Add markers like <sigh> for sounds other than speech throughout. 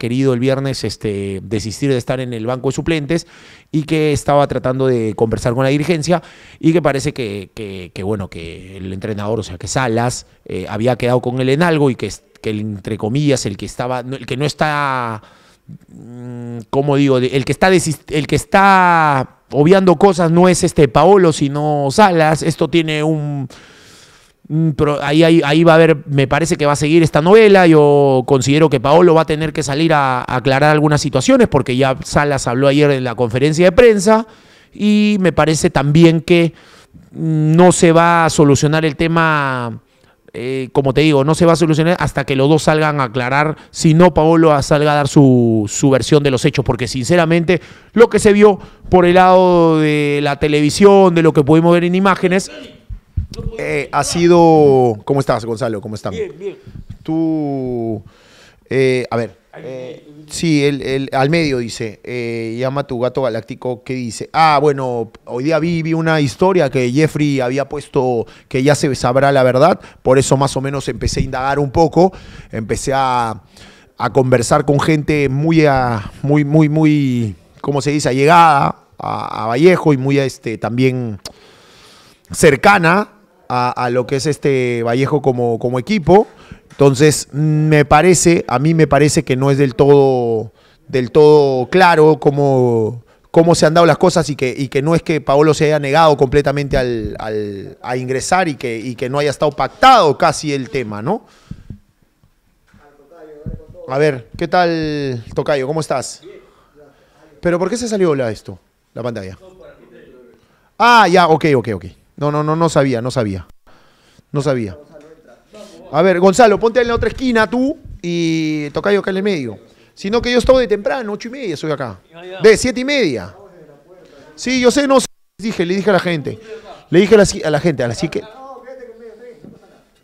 querido el viernes este, desistir de estar en el banco de suplentes y que estaba tratando de conversar con la dirigencia y que parece que, que- bueno, que el entrenador, o sea, que Salas eh, había quedado con él en algo y que, que entre comillas, el que estaba, el que no está, mm, ¿cómo digo? El que está, el que está obviando cosas no es este Paolo, sino Salas. Esto tiene un... Mm, Pero ahí, ahí, ahí va a haber, me parece que va a seguir esta novela. Yo considero que Paolo va a tener que salir a, aclarar algunas situaciones, porque ya Salas habló ayer en la conferencia de prensa. Y me parece también que mm, no se va a solucionar el tema, eh, como te digo, no se va a solucionar hasta que los dos salgan a aclarar, si no Paolo salga a dar su, su versión de los hechos, porque sinceramente lo que se vio por el lado de la televisión, de lo que pudimos ver en imágenes, Eh, ha sido. ¿Cómo estás, Gonzalo? ¿Cómo estamos? Bien, bien. Tú. eh, a ver. eh, sí, el, el- al medio dice. eh, llama a tu gato galáctico. ¿Qué dice? Ah, bueno, hoy día vi, vi una historia que Jeffrey había puesto que ya se sabrá la verdad. Por eso, más o menos, empecé a indagar un poco. Empecé a, a conversar con gente muy, a- muy, muy, muy. ¿Cómo se dice? Allegada a, a Vallejo y muy este, también cercana a, lo que es este Vallejo como, como equipo. Entonces, me parece, a mí me parece que no es del todo, del todo claro cómo, cómo se han dado las cosas y que, y que no es que Paolo se haya negado completamente al, al- a ingresar y que, y que no haya estado pactado casi el tema, ¿no? A ver, ¿qué tal, Tocayo? ¿Cómo estás? ¿Pero por qué se salió la esto, la pantalla? Ah, ya, ok, ok, ok. No, no, no, no sabía, no sabía. No sabía. A ver, Gonzalo, ponte en la otra esquina tú y Tocayo acá en el medio. Sino que yo estoy de temprano, ocho y media estoy acá. De siete y media. Sí, yo sé, no sé. Dije, le dije a la gente. Le dije a la, a la gente, a la que.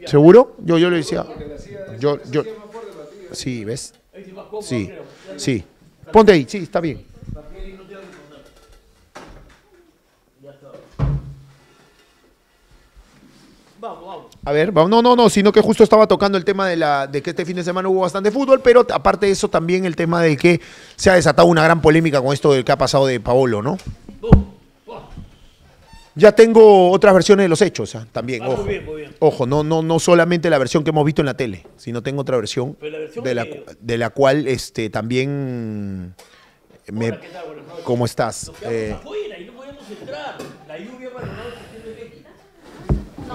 ¿Seguro? Yo, yo le decía. Yo, yo. Sí, ¿ves? Sí, sí. Ponte ahí, sí, está bien. A ver, vamos, no, no, no, sino que justo estaba tocando el tema de, la, de que este fin de semana hubo bastante fútbol, pero aparte de eso también el tema de que se ha desatado una gran polémica con esto del que ha pasado de Paolo, ¿no? Ya tengo otras versiones de los hechos, ah, también, Ah, muy ojo. bien, muy bien. Ojo, no, no, no solamente la versión que hemos visto en la tele, sino tengo otra versión, la versión de, la, que- de la cual este, también me... Hola, ¿qué tal? Buenas noches. ¿Cómo estás? Nos Eh, afuera y no entrar.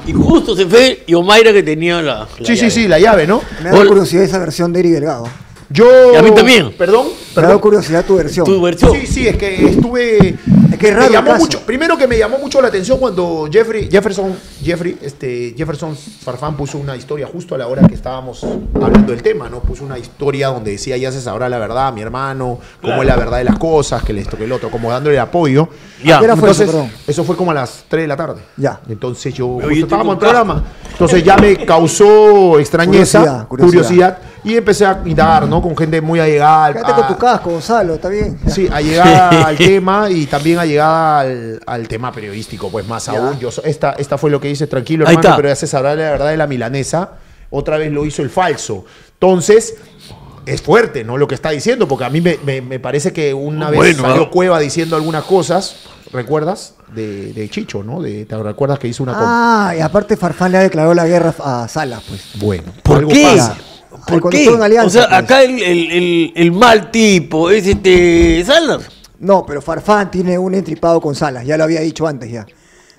Y justo se fue Yomaira que tenía la. la sí, sí, llave. sí, la llave, ¿no? Me da curiosidad esa versión de Eri Delgado. Yo... Y a mí también. ¿Perdón? Me da ¿Perdón? curiosidad tu versión. Tu versión. Sí, sí, es que estuve. Es que es raro me llamó caso. mucho. Primero que me llamó mucho la atención cuando Jeffrey, Jefferson, Jeffrey, este, Jefferson Farfán puso una historia justo a la hora que estábamos hablando del tema, ¿no? Puso una historia donde decía ya se sabrá la verdad, mi hermano, cómo Claro. es la verdad de las cosas, que esto, que el otro, como dándole apoyo. Ya. ¿Qué era fue eso, Entonces, perdón? eso fue como a las 3 de la tarde. Ya. Entonces yo justo yo estábamos en programa. Entonces ya me causó extrañeza, Curiosidad, curiosidad, curiosidad. y empecé a indagar, ¿no? Con gente muy allegada. al- Quédate a- con tu casco, Gonzalo, está bien. Sí, a llegada al tema y también a llegada al, al tema periodístico, pues más Ya. aún. Yo, esta, esta fue lo que dice, tranquilo, hermano, pero ya se sabrá la verdad de la milanesa. Otra vez lo hizo el falso. Entonces, es fuerte, ¿no? Lo que está diciendo, porque a mí me, me- me parece que una vez salió. Cueva diciendo algunas cosas, ¿recuerdas? De, de Chicho, ¿no? De, ¿Te recuerdas que hizo una... Ah, y aparte Farfán le ha declarado la guerra a Salas, pues. Bueno, ¿Por algo qué? pasa. ¿Por cuando qué? estuvo en Alianza, o sea, pues. acá el, el, el, el mal tipo es este. Salas. No, pero Farfán tiene un entripado con Salas, ya lo había dicho antes ya.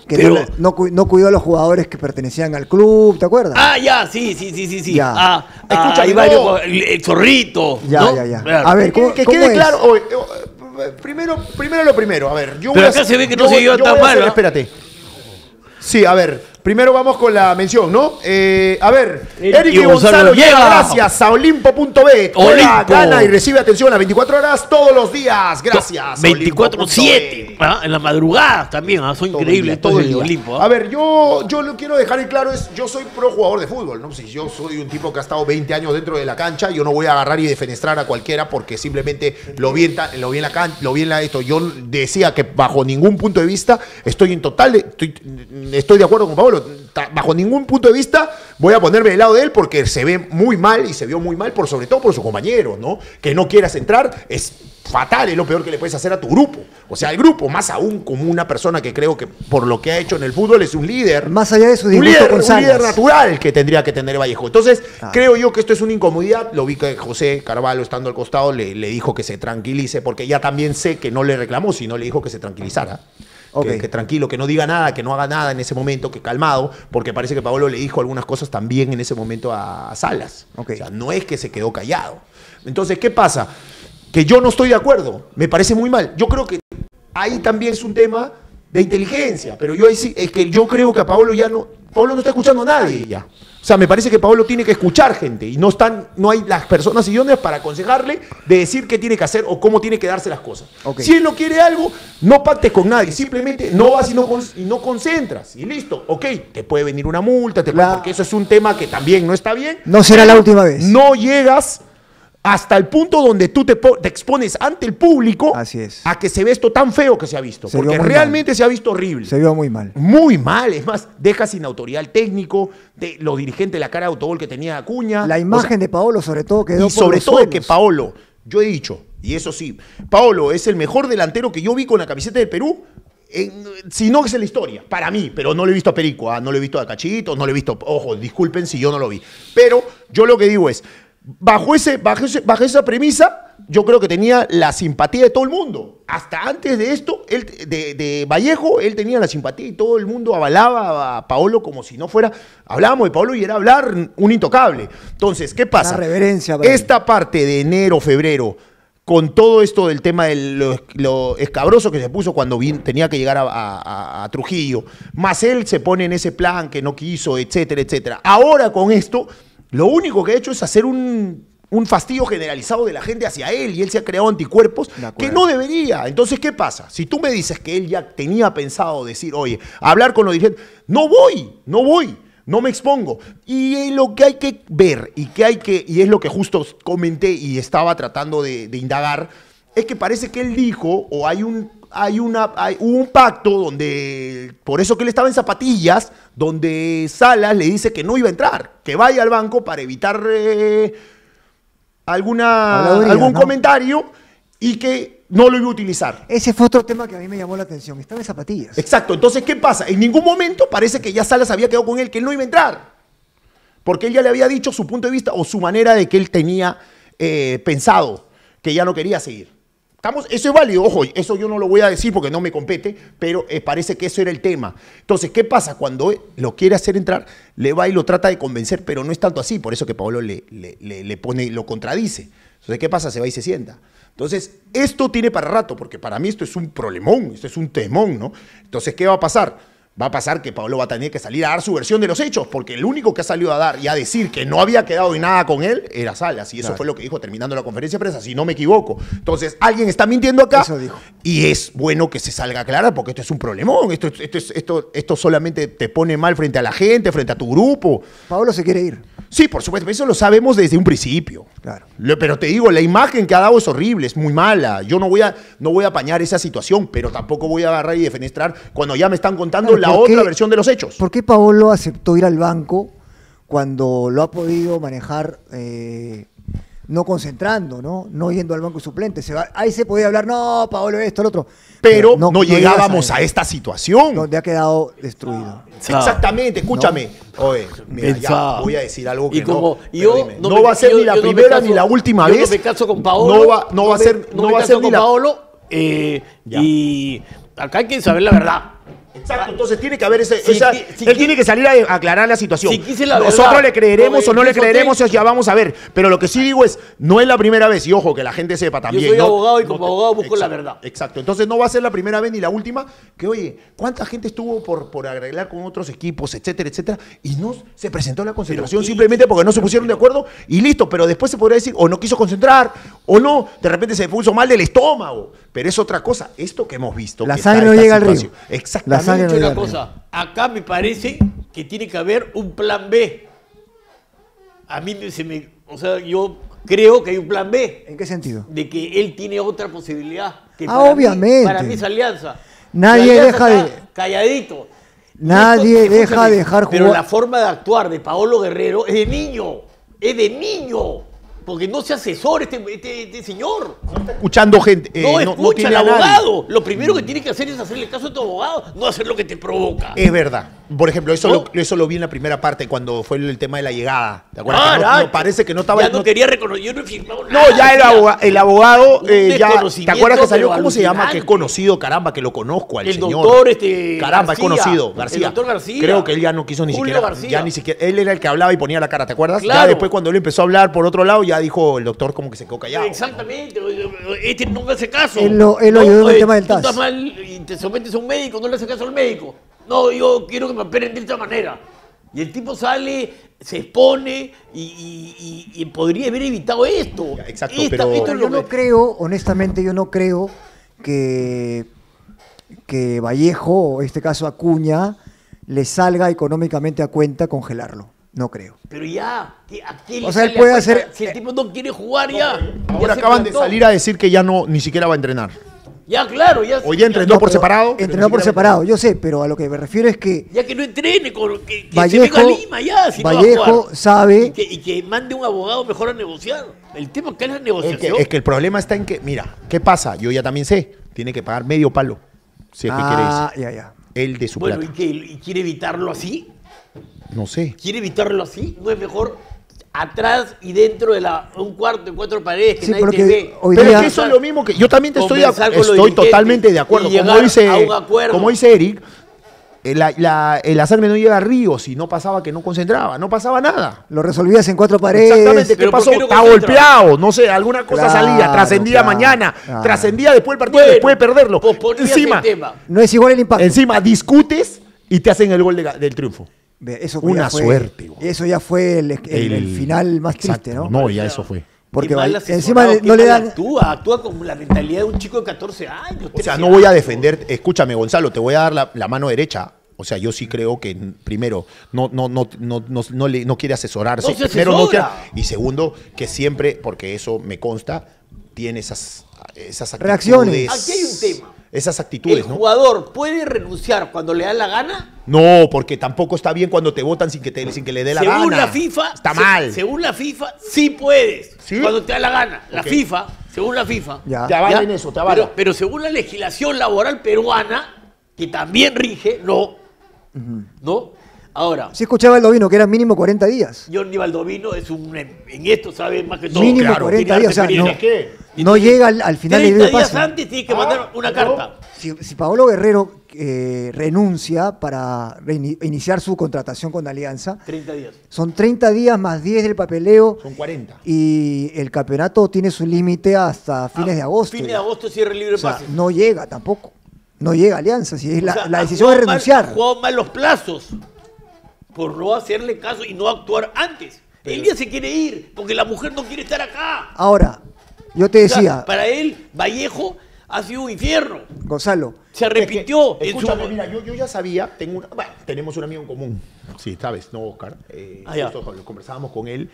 Que Pero- no, no, cu- no cuidó a los jugadores que pertenecían al club, ¿te acuerdas? Ah, ya, sí, sí, sí, sí, sí. Ya. Ah, Escúchame, ah, hay no. varios, el, el zorrito. Ya, ¿no? ya, ya. Claro. A ver, Que, ¿cómo, que cómo quede es? claro, oye, eh, primero, primero lo primero, a ver, yo Pero a acá se ve que yo no se voy- lleva yo tan mal, hacer-. Espérate. Sí, a ver, primero vamos con la mención, ¿no? Eh, a ver, Eric y Gonzalo Gonzalo llega gracias a Olimpo.bet. Olimpo. gana y recibe atención las 24 horas todos los días. Gracias. 24-7. ¿ah? En la madrugada también. ¿ah? Son Todo el increíbles día, todo el día. Olimpo. ¿ah? A ver, yo, yo lo quiero dejar en claro, es, yo soy pro jugador de fútbol, ¿no? Si yo soy un tipo que ha estado 20 años dentro de la cancha, yo no voy a agarrar y defenestrar a cualquiera porque simplemente lo vi en, lo vi en la cancha, lo vi en la esto. Yo decía que bajo ningún punto de vista estoy en total, estoy, estoy de acuerdo con Pablo. Bajo ningún punto de vista voy a ponerme del lado de él porque se ve muy mal y se vio muy mal, por sobre todo por su compañero, ¿no? Que no quieras entrar es fatal, es lo peor que le puedes hacer a tu grupo. O sea, el grupo, más aún como una persona que creo que por lo que ha hecho en el fútbol es un líder. Más allá de su un líder natural que tendría que tener Vallejo. Entonces, Ah. creo yo que esto es una incomodidad. Lo vi que José Carvalho, estando al costado, le, le dijo que se tranquilice, porque ya también sé que no le reclamó, sino le dijo que se tranquilizara. Que, que tranquilo, que no diga nada, que no haga nada en ese momento, que calmado, porque parece que Paolo le dijo algunas cosas también en ese momento a, a Salas. O sea, no es que se quedó callado. Entonces, ¿qué pasa? Que yo no estoy de acuerdo. Me parece muy mal. Yo creo que ahí también es un tema de inteligencia, pero yo ahí sí, es que yo creo que a Paolo ya no, Paolo no está escuchando a nadie ya. O sea, me parece que Paolo tiene que escuchar gente y no están, no hay las personas idóneas para aconsejarle de decir qué tiene que hacer o cómo tiene que darse las cosas. Si él no quiere algo, no pactes con nadie, simplemente no vas y no, y no concentras y listo. Ok, te puede venir una multa, te puede- La- porque eso es un tema que también no está bien. No será la última vez. No llegas hasta el punto donde tú te, po- te expones ante el público Así es. a que se ve esto tan feo que se ha visto. Se porque realmente se ha visto horrible. Se vio muy mal. Muy mal, es más, deja sin autoridad al técnico, de los dirigentes, la cara de autogol que tenía Acuña. La O imagen sea, de Paolo, sobre todo, quedó y por sobre los todo suelos. que Paolo, yo he dicho, y eso sí, Paolo es el mejor delantero que yo vi con la camiseta del Perú. en- si no es en la historia, para mí, pero no lo he visto a Perico, ah, no lo he visto a Cachito, no lo he visto, ojo, disculpen si yo no lo vi. Pero yo lo que digo es, bajo, ese, bajo, ese- bajo esa premisa, yo creo que tenía la simpatía de todo el mundo. Hasta antes de esto, él, de, de Vallejo, él tenía la simpatía y todo el mundo avalaba a Paolo como si no fuera. Hablábamos de Paolo y era hablar un intocable. Entonces, ¿qué pasa? reverencia para él. Esta parte de enero, febrero, con todo esto del tema de lo, lo escabroso que se puso cuando vin- tenía que llegar a, a- a Trujillo, más él se pone en ese plan que no quiso, etcétera, etcétera. Ahora con esto, lo único que ha hecho es hacer un, un fastidio generalizado de la gente hacia él y él se ha creado anticuerpos que no debería. Entonces, ¿qué pasa? Si tú me dices que él ya tenía pensado decir, oye, hablar con los dirigentes, no voy, no voy. No me expongo. Y eh, lo que hay que ver y que hay que, y es lo que justo comenté y estaba tratando de, de indagar, es que parece que él dijo, o hay un, hay una, hay hubo un pacto donde, por eso que él estaba en zapatillas, donde Salas le dice que no iba a entrar, que vaya al banco para evitar eh, alguna, Habladuría, algún ¿no? comentario y que no lo iba a utilizar. Ese fue otro tema que a mí me llamó la atención. Estaba en zapatillas. Exacto, entonces, ¿qué pasa? En ningún momento parece que ya Salas había quedado con él, que él no iba a entrar. Porque él ya le había dicho su punto de vista o su manera de que él tenía eh, pensado que ya no quería seguir. ¿Estamos? Eso es válido, ojo, eso yo no lo voy a decir porque no me compete, pero eh, parece que eso era el tema. Entonces, ¿qué pasa? Cuando lo quiere hacer entrar, le va y lo trata de convencer, pero no es tanto así, por eso que Pablo le, le- le- le pone, lo contradice. Entonces, ¿qué pasa? Se va y se sienta. Entonces, esto tiene para rato, porque para mí esto es un problemón, esto es un temón, ¿no? Entonces, ¿qué va a pasar? Va a pasar que Pablo va a tener que salir a dar su versión de los hechos, porque el único que ha salido a dar y a decir que no había quedado en nada con él era Salas, y eso Claro. fue lo que dijo terminando la conferencia de prensa, si no me equivoco. Entonces, alguien está mintiendo acá, Eso dijo. y es bueno que se salga a aclarar, porque esto es un problemón, esto, esto, es- esto, esto solamente te pone mal frente a la gente, frente a tu grupo. Paolo se quiere ir. Sí, por supuesto, eso lo sabemos desde un principio. Claro. Pero te digo, la imagen que ha dado es horrible, es muy mala. Yo no voy a, no voy a apañar esa situación, pero tampoco voy a agarrar y defenestrar cuando ya me están contando Claro, la ¿por otra qué- versión de los hechos. ¿Por qué Paolo aceptó ir al banco cuando lo ha podido manejar eh, no concentrando, ¿no? No yendo al banco suplente. Se va- ahí se podía hablar, no, Paolo esto, lo otro. Pero no, llegábamos a, esta situación. Donde ha quedado destruido. Exactamente, escúchame. Oye, mira, ya voy a decir algo que Y como no. yo dime, no no, me- va a ser yo- ni la no primera caso- ni la última yo vez. No me caso con Paolo. No va, no va a ser, no va a ser con ni la. Paolo. eh, y acá hay que saber la verdad. Exacto, entonces tiene que haber ese. Si esa- si él tiene que salir a aclarar la situación. La Nosotros verdad, le creeremos o no le creeremos, eso ya vamos a ver. Pero lo que sí digo es, no es la primera vez, y ojo, que la gente sepa también. soy ¿no? abogado y No como te- abogado busco la verdad. Exacto, entonces no va a ser la primera vez ni la última. Que oye, ¿cuánta gente estuvo por, por arreglar con otros equipos, etcétera, etcétera? Y no se presentó la concentración simplemente porque no se pusieron de acuerdo y listo. Pero después se podría decir, o no quiso concentrar, o no, de repente se puso mal del estómago. Pero es otra cosa. Esto que hemos visto. La que sangre no llega al río. situación. La Exactamente. sangre no una al río. cosa. Acá me parece que tiene que haber un plan B. A mí me- se me. O sea, yo creo que hay un plan B. ¿En qué sentido? De que él tiene otra posibilidad. Que Ah, para mí- obviamente. para mí es Alianza. Nadie Alianza deja de- Calladito. Nadie Esto- deja escúchame, dejar Pero jugar. la forma de actuar de Paolo Guerrero es de niño. Es de niño. Porque no se asesora este, este, este señor. Escuchando gente. eh, no, no, escucha no tiene al nadie. abogado. Lo primero que tiene que hacer es hacerle caso a tu abogado, no hacer lo que te provoca. Es verdad. Por ejemplo, eso, ¿No? lo, eso lo vi en la primera parte cuando fue el tema de la llegada. ¿Te acuerdas? Ah, Que no- no, parece que no estaba. Ya no, no- quería reconocer. Yo no he firmado No, nada. ya el, el abogado Un eh, ya. ¿Te acuerdas que salió? ¿Cómo se llama? Que es conocido, caramba, que lo conozco al El señor. doctor, este, Caramba, es García. conocido, El García. doctor García. Creo que él ya no quiso ni Julio siquiera. García. Ya ni siquiera. Él era el que hablaba y ponía la cara, ¿te acuerdas? Ya después, cuando él empezó a hablar por otro lado, ya dijo el doctor como que se quedó callado. Exactamente. Este no me hace caso. Él lo- él lo ayudó en el oye, tema del tú TAS. estás mal y te sometes a un médico, no le haces caso al médico. No, yo quiero que me operen de esta manera. Y el tipo sale, se expone y, y- y- y podría haber evitado esto. Exacto, Esta- pero- esto Pero es yo no que- creo, honestamente, yo no creo que, que Vallejo, o en este caso Acuña, le salga económicamente a cuenta congelarlo. No creo. Pero ya, ¿qué- ¿a qué O sea, él puede cuenta? hacer- Si el tipo no quiere jugar ya. ya Ahora se acaban de salir a decir que ya no, ni siquiera va a entrenar. Ya, claro, ya. O ya entrenó No, por separado. Entrenó por separado, yo sé, pero a lo que me refiero es que Ya que no entrene, con, que, que Vallejo- se venga a Lima ya, si no va a Vallejo jugar. sabe- Y que, y que mande un abogado mejor a negociar. El tema acá es la Es que, negociación. es que el problema está en que, mira, ¿qué pasa? Yo ya también sé, tiene que pagar medio palo. Si es que ah, quiere ya, ya. El de su bueno, ¿y? ¿y quiere evitarlo así? No sé. ¿Quiere evitarlo así? ¿No es mejor atrás y dentro de la, un cuarto de cuatro paredes que Sí, nadie porque te ve? hoy Pero día- es que eso es lo mismo que yo también te estoy, estoy totalmente de acuerdo. y Como dice, a un acuerdo. como dice Eric, eh, la, la- la sangre no llega a ríos y no pasaba que no concentraba, no pasaba nada. Lo resolvías en cuatro paredes. Exactamente, ¿qué Pero ¿por pasó? no Está golpeado, no sé, alguna cosa Claro, salía, trascendía claro, mañana, claro. trascendía después del partido, Bueno, después de perderlo. Encima, el tema. No es igual el impacto. encima discutes y te hacen el gol de del triunfo. Eso Una ya fue- suerte. Eso ya fue el, el- el final más Exacto, triste, ¿no? No, ya eso fue. Porque asesorado, encima no le dan. Actúa, actúa con la mentalidad de un chico de 14 años. O sea, 13 no voy a defender, escúchame Gonzalo, te voy a dar la, la mano derecha. O sea, yo sí creo que primero no, no, no, no, no, no le- no quiere asesorarse. No se primero no quiere- y segundo, que siempre, porque eso me consta, tiene esas, esas actitudes. Reacciones. Aquí hay un tema. Esas ¿El actitudes, ¿no? jugador puede renunciar cuando le da la gana? No, porque tampoco está bien cuando te votan sin que, te, sin que le dé la según gana. la FIFA, Está se- mal. Según la FIFA, sí puedes. ¿Sí? Cuando te da la gana. La. FIFA, según la FIFA. Ya. Te avalen eso, te avalan. Pero, pero según la legislación laboral peruana, que también rige, no. ¿No? Ahora, Sí escuchaba el Dovino que eran mínimo 40 días. Johnny Baldovino es un. En esto sabe más que todo. Mínimo claro. 40 días. O sea, Tiene no, experiencia. No llega al, al final del 30 video días pase. antes tienes que mandar una carta. Si, si Paolo Guerrero eh, renuncia para iniciar su contratación con Alianza, 30 días. son 30 días más 10 del papeleo Son 40. y el campeonato tiene su límite hasta fines de agosto. Ah, Fin de agosto cierre libre O sea, pase. no llega tampoco. No llega Alianza. Si es la, sea, la decisión mal- renunciar. ha jugado mal los plazos por no hacerle caso y no actuar antes. Él ya se quiere ir porque la mujer no quiere estar acá. Ahora, yo te O sea, decía, para él, Vallejo ha sido un infierno. Gonzalo, Se arrepintió. en su- Escúchame, mira, yo, yo ya sabía, tengo una- bueno, tenemos un amigo en común. Sí, sabes, no, Oscar. Eh, Ah, ya. justo lo conversábamos con él,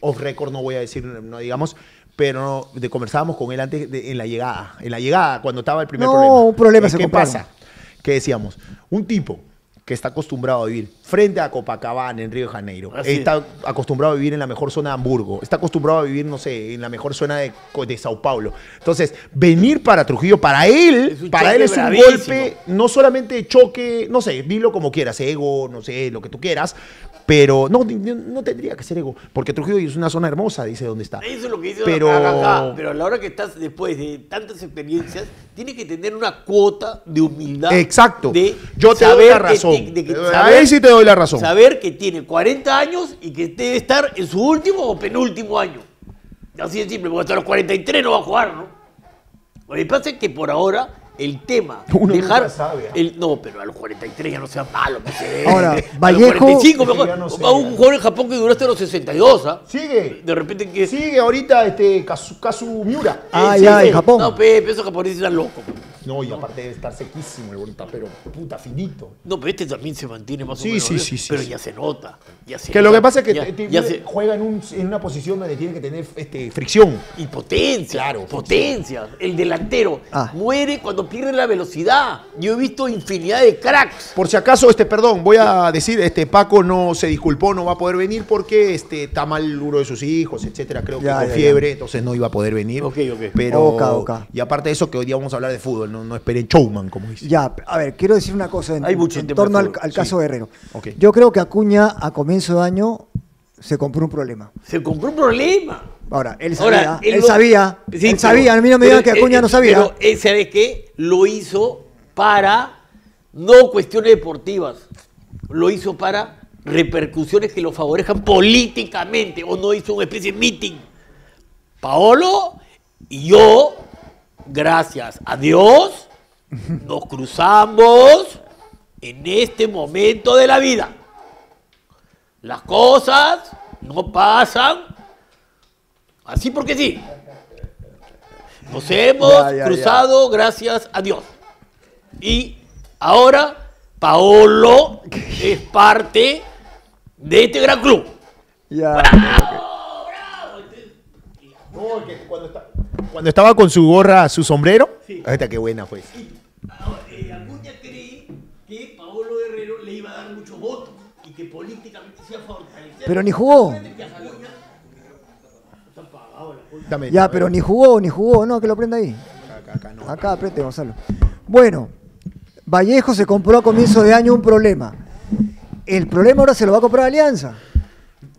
off record, no voy a decir, no digamos, pero de, conversábamos con él antes de- en la llegada. En la llegada, cuando estaba el primer No, problema. un problema Eh, se ¿Qué compraron. pasa? Que decíamos, un tipo que está acostumbrado a vivir frente a Copacabana, en Río de Janeiro, Así es. está acostumbrado a vivir en la mejor zona de Hamburgo, está acostumbrado a vivir, no sé, en la mejor zona de, de Sao Paulo. Entonces, venir para Trujillo, para él, para él es un bravísimo. golpe, no solamente choque, no sé, dilo como quieras, ego, no sé, lo que tú quieras, pero no, no, tendría que ser ego, porque Trujillo es una zona hermosa, dice donde está. Eso es lo que dice Pero- acá. Pero a la hora que estás después de tantas experiencias, tienes que tener una cuota de humildad. Exacto. De Yo te doy la que razón. ti- de que- Ahí saber- sí te doy la razón. Saber que tiene 40 años y que debe estar en su último o penúltimo año. Así de simple, porque hasta los 43 no va a jugar, ¿no? Lo que pasa es que por ahora el tema <laughs> Uno dejar nunca sabe, ¿ah? el no pero a los 43 ya no sea malo ve. <laughs> Ahora, a los Vallejo- 45 mejor no sé, a un jugador en Japón que duró hasta los 62 ¿ah? Sigue. de repente que Sigue ahorita este Kazu, Kazu Miura. Ah, Sí, ya, sí. en Japón. no pe, pe, esos japoneses están locos pe. No, y aparte debe estar sequísimo el bolita, pero puta, finito. No, pero este también se mantiene más o Sí, menos. sí, bien, sí, sí, Pero sí. ya se nota. Ya se Que lo que pasa es que ya- te- te- ya se- juega en, un- en una posición donde tiene que tener este, fricción. Y potencia, Claro, potencia. El delantero Ah. muere cuando pierde la velocidad. Yo he visto infinidad de cracks. Por si acaso, este, perdón, voy a decir, este Paco no se disculpó, no va a poder venir porque este, está mal uno de sus hijos, etcétera, creo que Ya, con fiebre, entonces no iba a poder venir. Ok, ok. Pero, Oca, oca. y aparte de eso, que hoy día vamos a hablar de fútbol, no, no esperen showman, como dice. Ya, a ver, quiero decir una cosa en, Hay mucho en torno al, al sí. caso Guerrero. Yo creo que Acuña a comienzo de año se compró un problema. Se compró un problema. Ahora, él sabía, Ahora, él, lo- sabía, Sí, él pero- sabía, a mí no me digan que eh, Acuña no sabía. Pero, eh, ¿sabes qué? Lo hizo para no cuestiones deportivas. Lo hizo para repercusiones que lo favorezcan políticamente. O no hizo una especie de meeting. Paolo y yo, gracias a Dios, nos cruzamos en este momento de la vida. Las cosas no pasan así porque sí. Nos hemos Ya, ya, ya. cruzado gracias a Dios. Y ahora Paolo <laughs> es parte de este gran club. Ya, No, que cuando, está- cuando estaba con su gorra, su sombrero, ahorita qué buena fue. eh, Acuña cree que Paolo Guerrero le iba a dar muchos votos y que políticamente se iba a fortalecer. pero ni jugó. Ya, pero ni jugó, ni jugó. No, que lo prenda ahí. Acá, acá, no. Acá, apriete, Gonzalo. Bueno, Vallejo se compró a comienzo de año un problema. El problema ahora se lo va a comprar Alianza.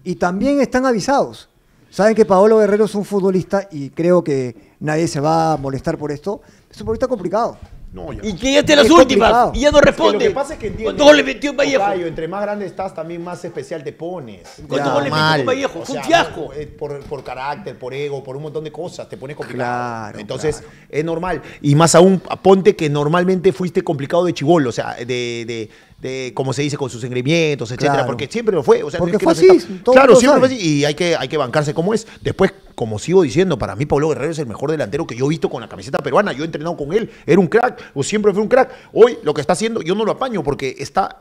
Y también están avisados. Saben que Paolo Guerrero es un futbolista y creo que nadie se va a molestar por esto. Es un futbolista complicado. No, ya. Y que ya esté las Es últimas complicado. y ya no Es que responde. lo que pasa es que entiende. ¿Cuántos goles metió en Vallejo? Tocayo, entre más grande estás, también más especial te pones. ¿Cuántos Ya. goles metió en Vallejo? O un fiasco. eh, Por, por carácter, por ego, por un montón de cosas, te pones complicado. Claro, Entonces, claro. es normal. Y más aún, ponte que normalmente fuiste complicado de chivolo, o sea, de, de, de como se dice, con sus engreimientos, etcétera, Claro. porque siempre lo fue. O sea, Porque fue así, todo Claro, siempre fue así. Y hay que, hay que bancarse como es. Después, como sigo diciendo, para mí Pablo Guerrero es el mejor delantero que yo he visto con la camiseta peruana. Yo he entrenado con él, era un crack, o siempre fue un crack. Hoy lo que está haciendo, yo no lo apaño porque está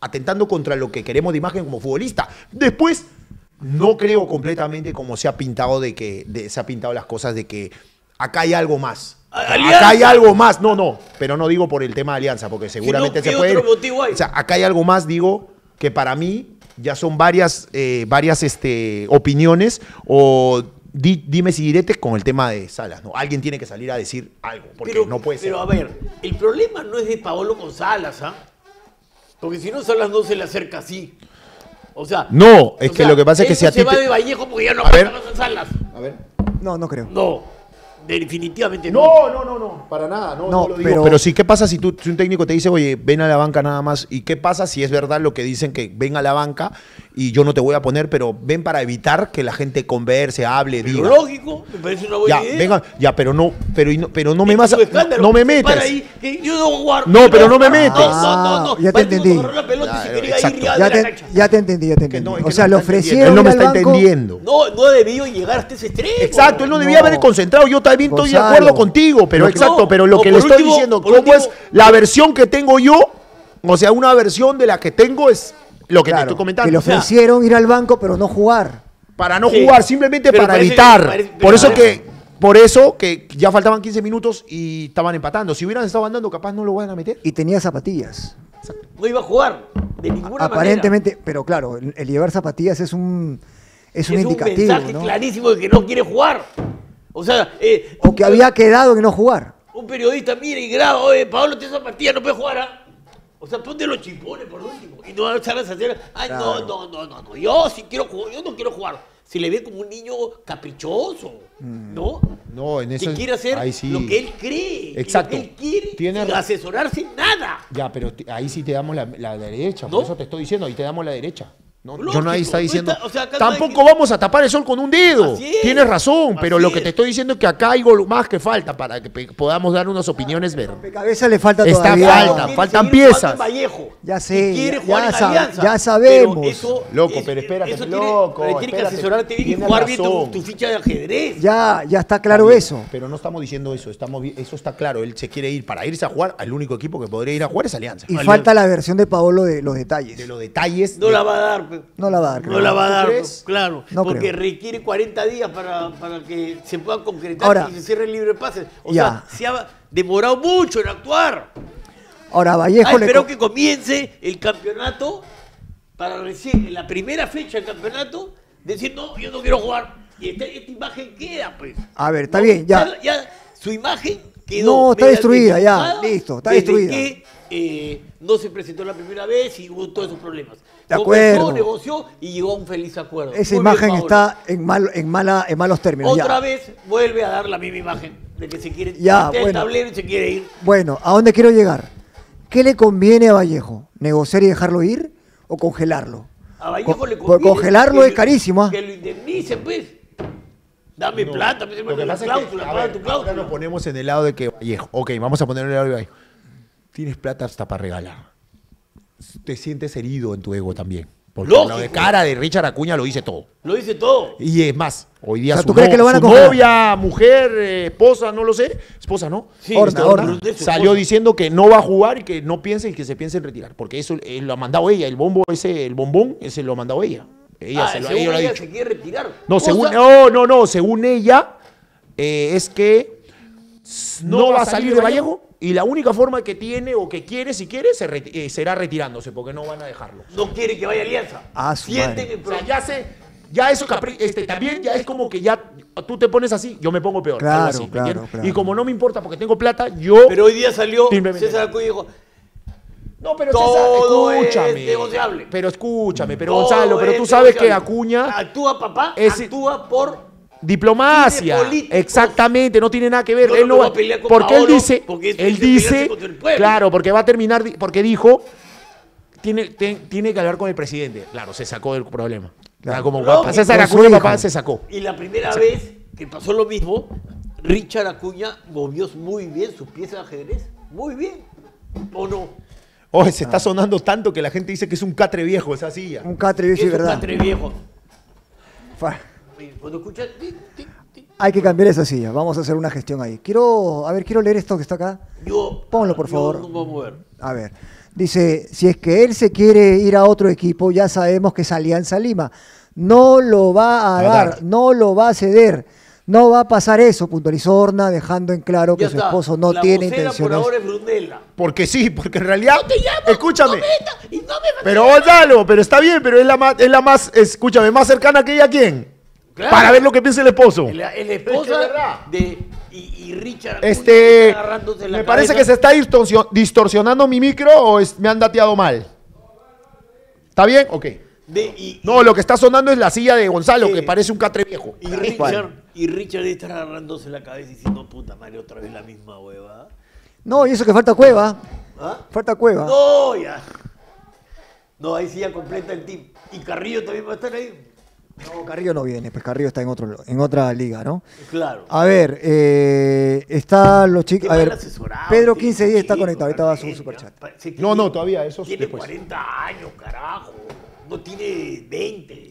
atentando contra lo que queremos de imagen como futbolista. Después, no creo completamente como se ha pintado de que de- se ha pintado las cosas de que acá hay algo más. Alianza. Acá hay algo más. No, no, pero no digo por el tema de alianza, porque seguramente ¿qué se puede. otro motivo hay? O sea, acá hay algo más, digo, que para mí ya son varias, eh, varias este, opiniones o di- dimes y diretes con el tema de Salas. ¿no? Alguien tiene que salir a decir algo, porque pero, no puede ser. pero a ver, el problema no es de Paolo con Salas, ¿ah? Porque si no, Salas no se le acerca así. O sea. No, es que sea, lo que pasa es que si no a ti se va te- de Vallejo porque ya no A ver. Salas. A ver. No, no creo. No, definitivamente no. No, no, no, no, para nada, no, No, no lo digo. pero- Pero, sí, ¿qué pasa si, tú, si un técnico te dice, oye, ven a la banca nada más? ¿Y qué pasa si es verdad lo que dicen que ven a la banca y yo no te voy a poner, pero ven para evitar que la gente converse, hable, Pero diga? lógico, me parece una buena Ya, idea. venga, ya, pero no, pero, no, pero no me Es vas a, un escándalo. no me metes. para ahí, que yo no. No, pero no me metes. No, no, no. Ah, ya te entendí. ya te, entendí, ya te entendí. no, o sea, no le ofrecieron Él no me está entendiendo. No, no ha debido llegar hasta ese extremo. Exacto, él no debía No. haber concentrado. Yo también estoy de acuerdo contigo, pero Lo que- exacto, No, pero lo que le estoy diciendo, ¿cómo es la versión que tengo yo? O sea, una versión de la que tengo es lo que te Claro, estoy comentando. que le O sea, ofrecieron ir al banco, pero no jugar. para no Sí. jugar, simplemente Pero para parece- evitar. parece- por eso que por eso que ya faltaban 15 minutos y estaban empatando. Si hubieran estado andando, capaz no lo van a meter. Y tenía zapatillas. No iba a jugar de ninguna Aparentemente, pero claro, el, el llevar zapatillas es un, es un manera. Es un indicativo, mensaje ¿no? clarísimo de que no quiere jugar. O sea, eh, O que había quedado en no jugar. un periodista mira y graba, oye, Pablo tiene partida, no puede jugar. ¿ah? O sea, ponte los chipones por último. Y no salgas a hacer, ay, Claro. no, no, no, no, no, yo sí quiero jugar, yo no quiero jugar. Se le ve como un niño caprichoso, ¿no? No, en eso que quiere hacer sí. lo que él cree, Exacto. lo que él quiere, Tiene sin asesorarse nada. Ya, pero ahí sí te damos la, la derecha. ¿No? Por eso te estoy diciendo, ahí te damos la derecha. No, Lógico, yo nadie está no diciendo. está- o sea, acá no hay tampoco que- vamos a tapar el sol con un dedo. Tienes razón, pero así lo que te es. estoy diciendo es que acá hay algo más que falta para que podamos dar unas opiniones ver. cabeza le falta Está todavía. falta. Quiere faltan piezas. Vallejo. Ya sé, quiere ya jugar en sa- Alianza. ya sabemos. Pero eso Loco, es- pero espérate, eso loco, Tiene, tiene que espérate. asesorarte bien y Tienes jugar bien tu, ficha de ajedrez. Ya, ya está claro eso. Pero no estamos diciendo eso, estamos eso está claro. Él se quiere ir para irse a jugar. El único equipo que podría ir a jugar es Alianza. Y falta la versión de Paolo de los detalles. De los detalles. No la va a dar. No la va a dar. No la va a ¿Tú dar, claro. No porque creo. requiere 40 días para, para que se pueda concretar Ahora- y se cierre el libre pase. O Ya. sea, se ha demorado mucho en actuar. Ahora, Vallejo Ah, le. co- que comience el campeonato para recién, en la primera fecha del campeonato, decir, no, yo no quiero jugar. Y esta, esta imagen queda, pues. A ver, está No, bien, ya. ya su imagen quedó. No, está destruida, ya, listo, está destruida. que eh, no se presentó la primera vez y hubo todos esos problemas. De acuerdo. negoció y llegó a un feliz acuerdo. Esa Muy bien, imagen Paolo. está en, mal, en, mala, en malos términos. ya. Otra vez vuelve a dar la misma imagen de que se quiere Ya, bueno. tablero y se quiere ir. Bueno, ¿a dónde quiero llegar? ¿Qué le conviene a Vallejo? ¿Negociar y dejarlo ir o congelarlo? A Vallejo Co- le por conviene congelarlo que es carísimo. ¿ah? Que lo indemnicen, pues. Dame plata, pues, Lo que pasa es cláusula, que, a paga ver, tu ahora cláusula. nos ponemos en el lado de que Vallejo. Ok, vamos a poner en el lado de Vallejo. Tienes plata hasta para regalar. Te sientes herido en tu ego también. Porque Lógico. lo de cara de Richard Acuña lo dice todo. Lo dice todo. Y es más, hoy día O sea, su, ¿tú crees no- que lo van a su congelar? novia, mujer, eh, esposa, no lo sé, esposa, ¿no? Sí, Horna. de su Salió esposa. diciendo que no va a jugar y que no piense y que se piense en retirar. Porque eso eh, lo ha mandado ella. El bombo ese, el bombón, ese lo ha mandado ella. Ella Ah, se lo, según ella lo ha ella dicho. se quiere retirar. No, según, no, no, no, según ella, eh, es que no, va a salir de Vallejo y la única forma que tiene o que quiere, si quiere, se reti- eh, será retirándose, porque no van a dejarlo. No quiere que vaya a Alianza. Ah, su madre. O sea, ya sé, ya eso este, también ya es como que ya tú te pones así, yo me pongo peor. Claro, algo así, ¿me claro, claro. Y como no me importa porque tengo plata, yo. Pero hoy día salió Simplemente. César Acuña y dijo, no, pero todo César, es escúchame. negociable. Pero escúchame, pero todo Gonzalo, pero tú sabes que. Acuña. Actúa papá, es- actúa por... Diplomacia. Exactamente, no tiene nada que ver. Yo él no va- voy a pelear con porque él dice, porque él dice, claro, porque va a terminar, porque dijo, tiene, ten- tiene que hablar con el presidente. Claro, se sacó del problema. Claro. como César su Acuña, papá, se sacó. Y la primera vez que pasó lo mismo, Richard Acuña movió muy bien sus piezas de ajedrez. Muy bien. ¿O no? Oye, se está sonando tanto que la gente dice que es un catre viejo esa silla. Un catre, Es sí, un verdad. catre viejo. Cuando escuchas... Hay que cambiar esa silla. Vamos a hacer una gestión ahí. Quiero, a ver, quiero leer esto que está acá. Yo, Ponlo, por yo favor. no me voy a mover. A ver, dice, si es que él se quiere ir a otro equipo, ya sabemos que es Alianza Lima. No lo va a A dar, dar. no lo va a ceder. No va a pasar eso, puntualizó Horna, dejando en claro que su está. esposo no La tiene intenciones. por ahora es Brunella. Porque sí, porque en realidad. escúchame. No meta, y no me Pero Gonzalo, pero está bien, pero es la más, es la más, escúchame, más cercana que ella a quién. Claro. Para ver lo que piensa el esposo. Es la, es la Es que esposa es verdad. de. Y, y Richard. Este, la me parece cabeza. que se está distorsion- distorsionando mi micro o es- me han dateado mal. ¿Está bien? Ok. De- y, No, lo que está sonando es la silla de Gonzalo, que parece un catre viejo. y Richard, y Richard está agarrándose la cabeza diciendo, puta madre, otra vez la misma hueva. No, y eso que falta cueva. ¿Ah? Falta cueva. No, ya. No, ahí sí ya completa el team. Y Carrillo también va a estar ahí. No, Carrillo no viene, pues Carrillo está en, otro, en otra liga, ¿no? Claro. A ver, eh, está los chicos. A ver, Pedro qué 1510 está conectado, ahorita va a su superchat. No, no, todavía, eso es Tiene después. 40 años, carajo. No tiene 20.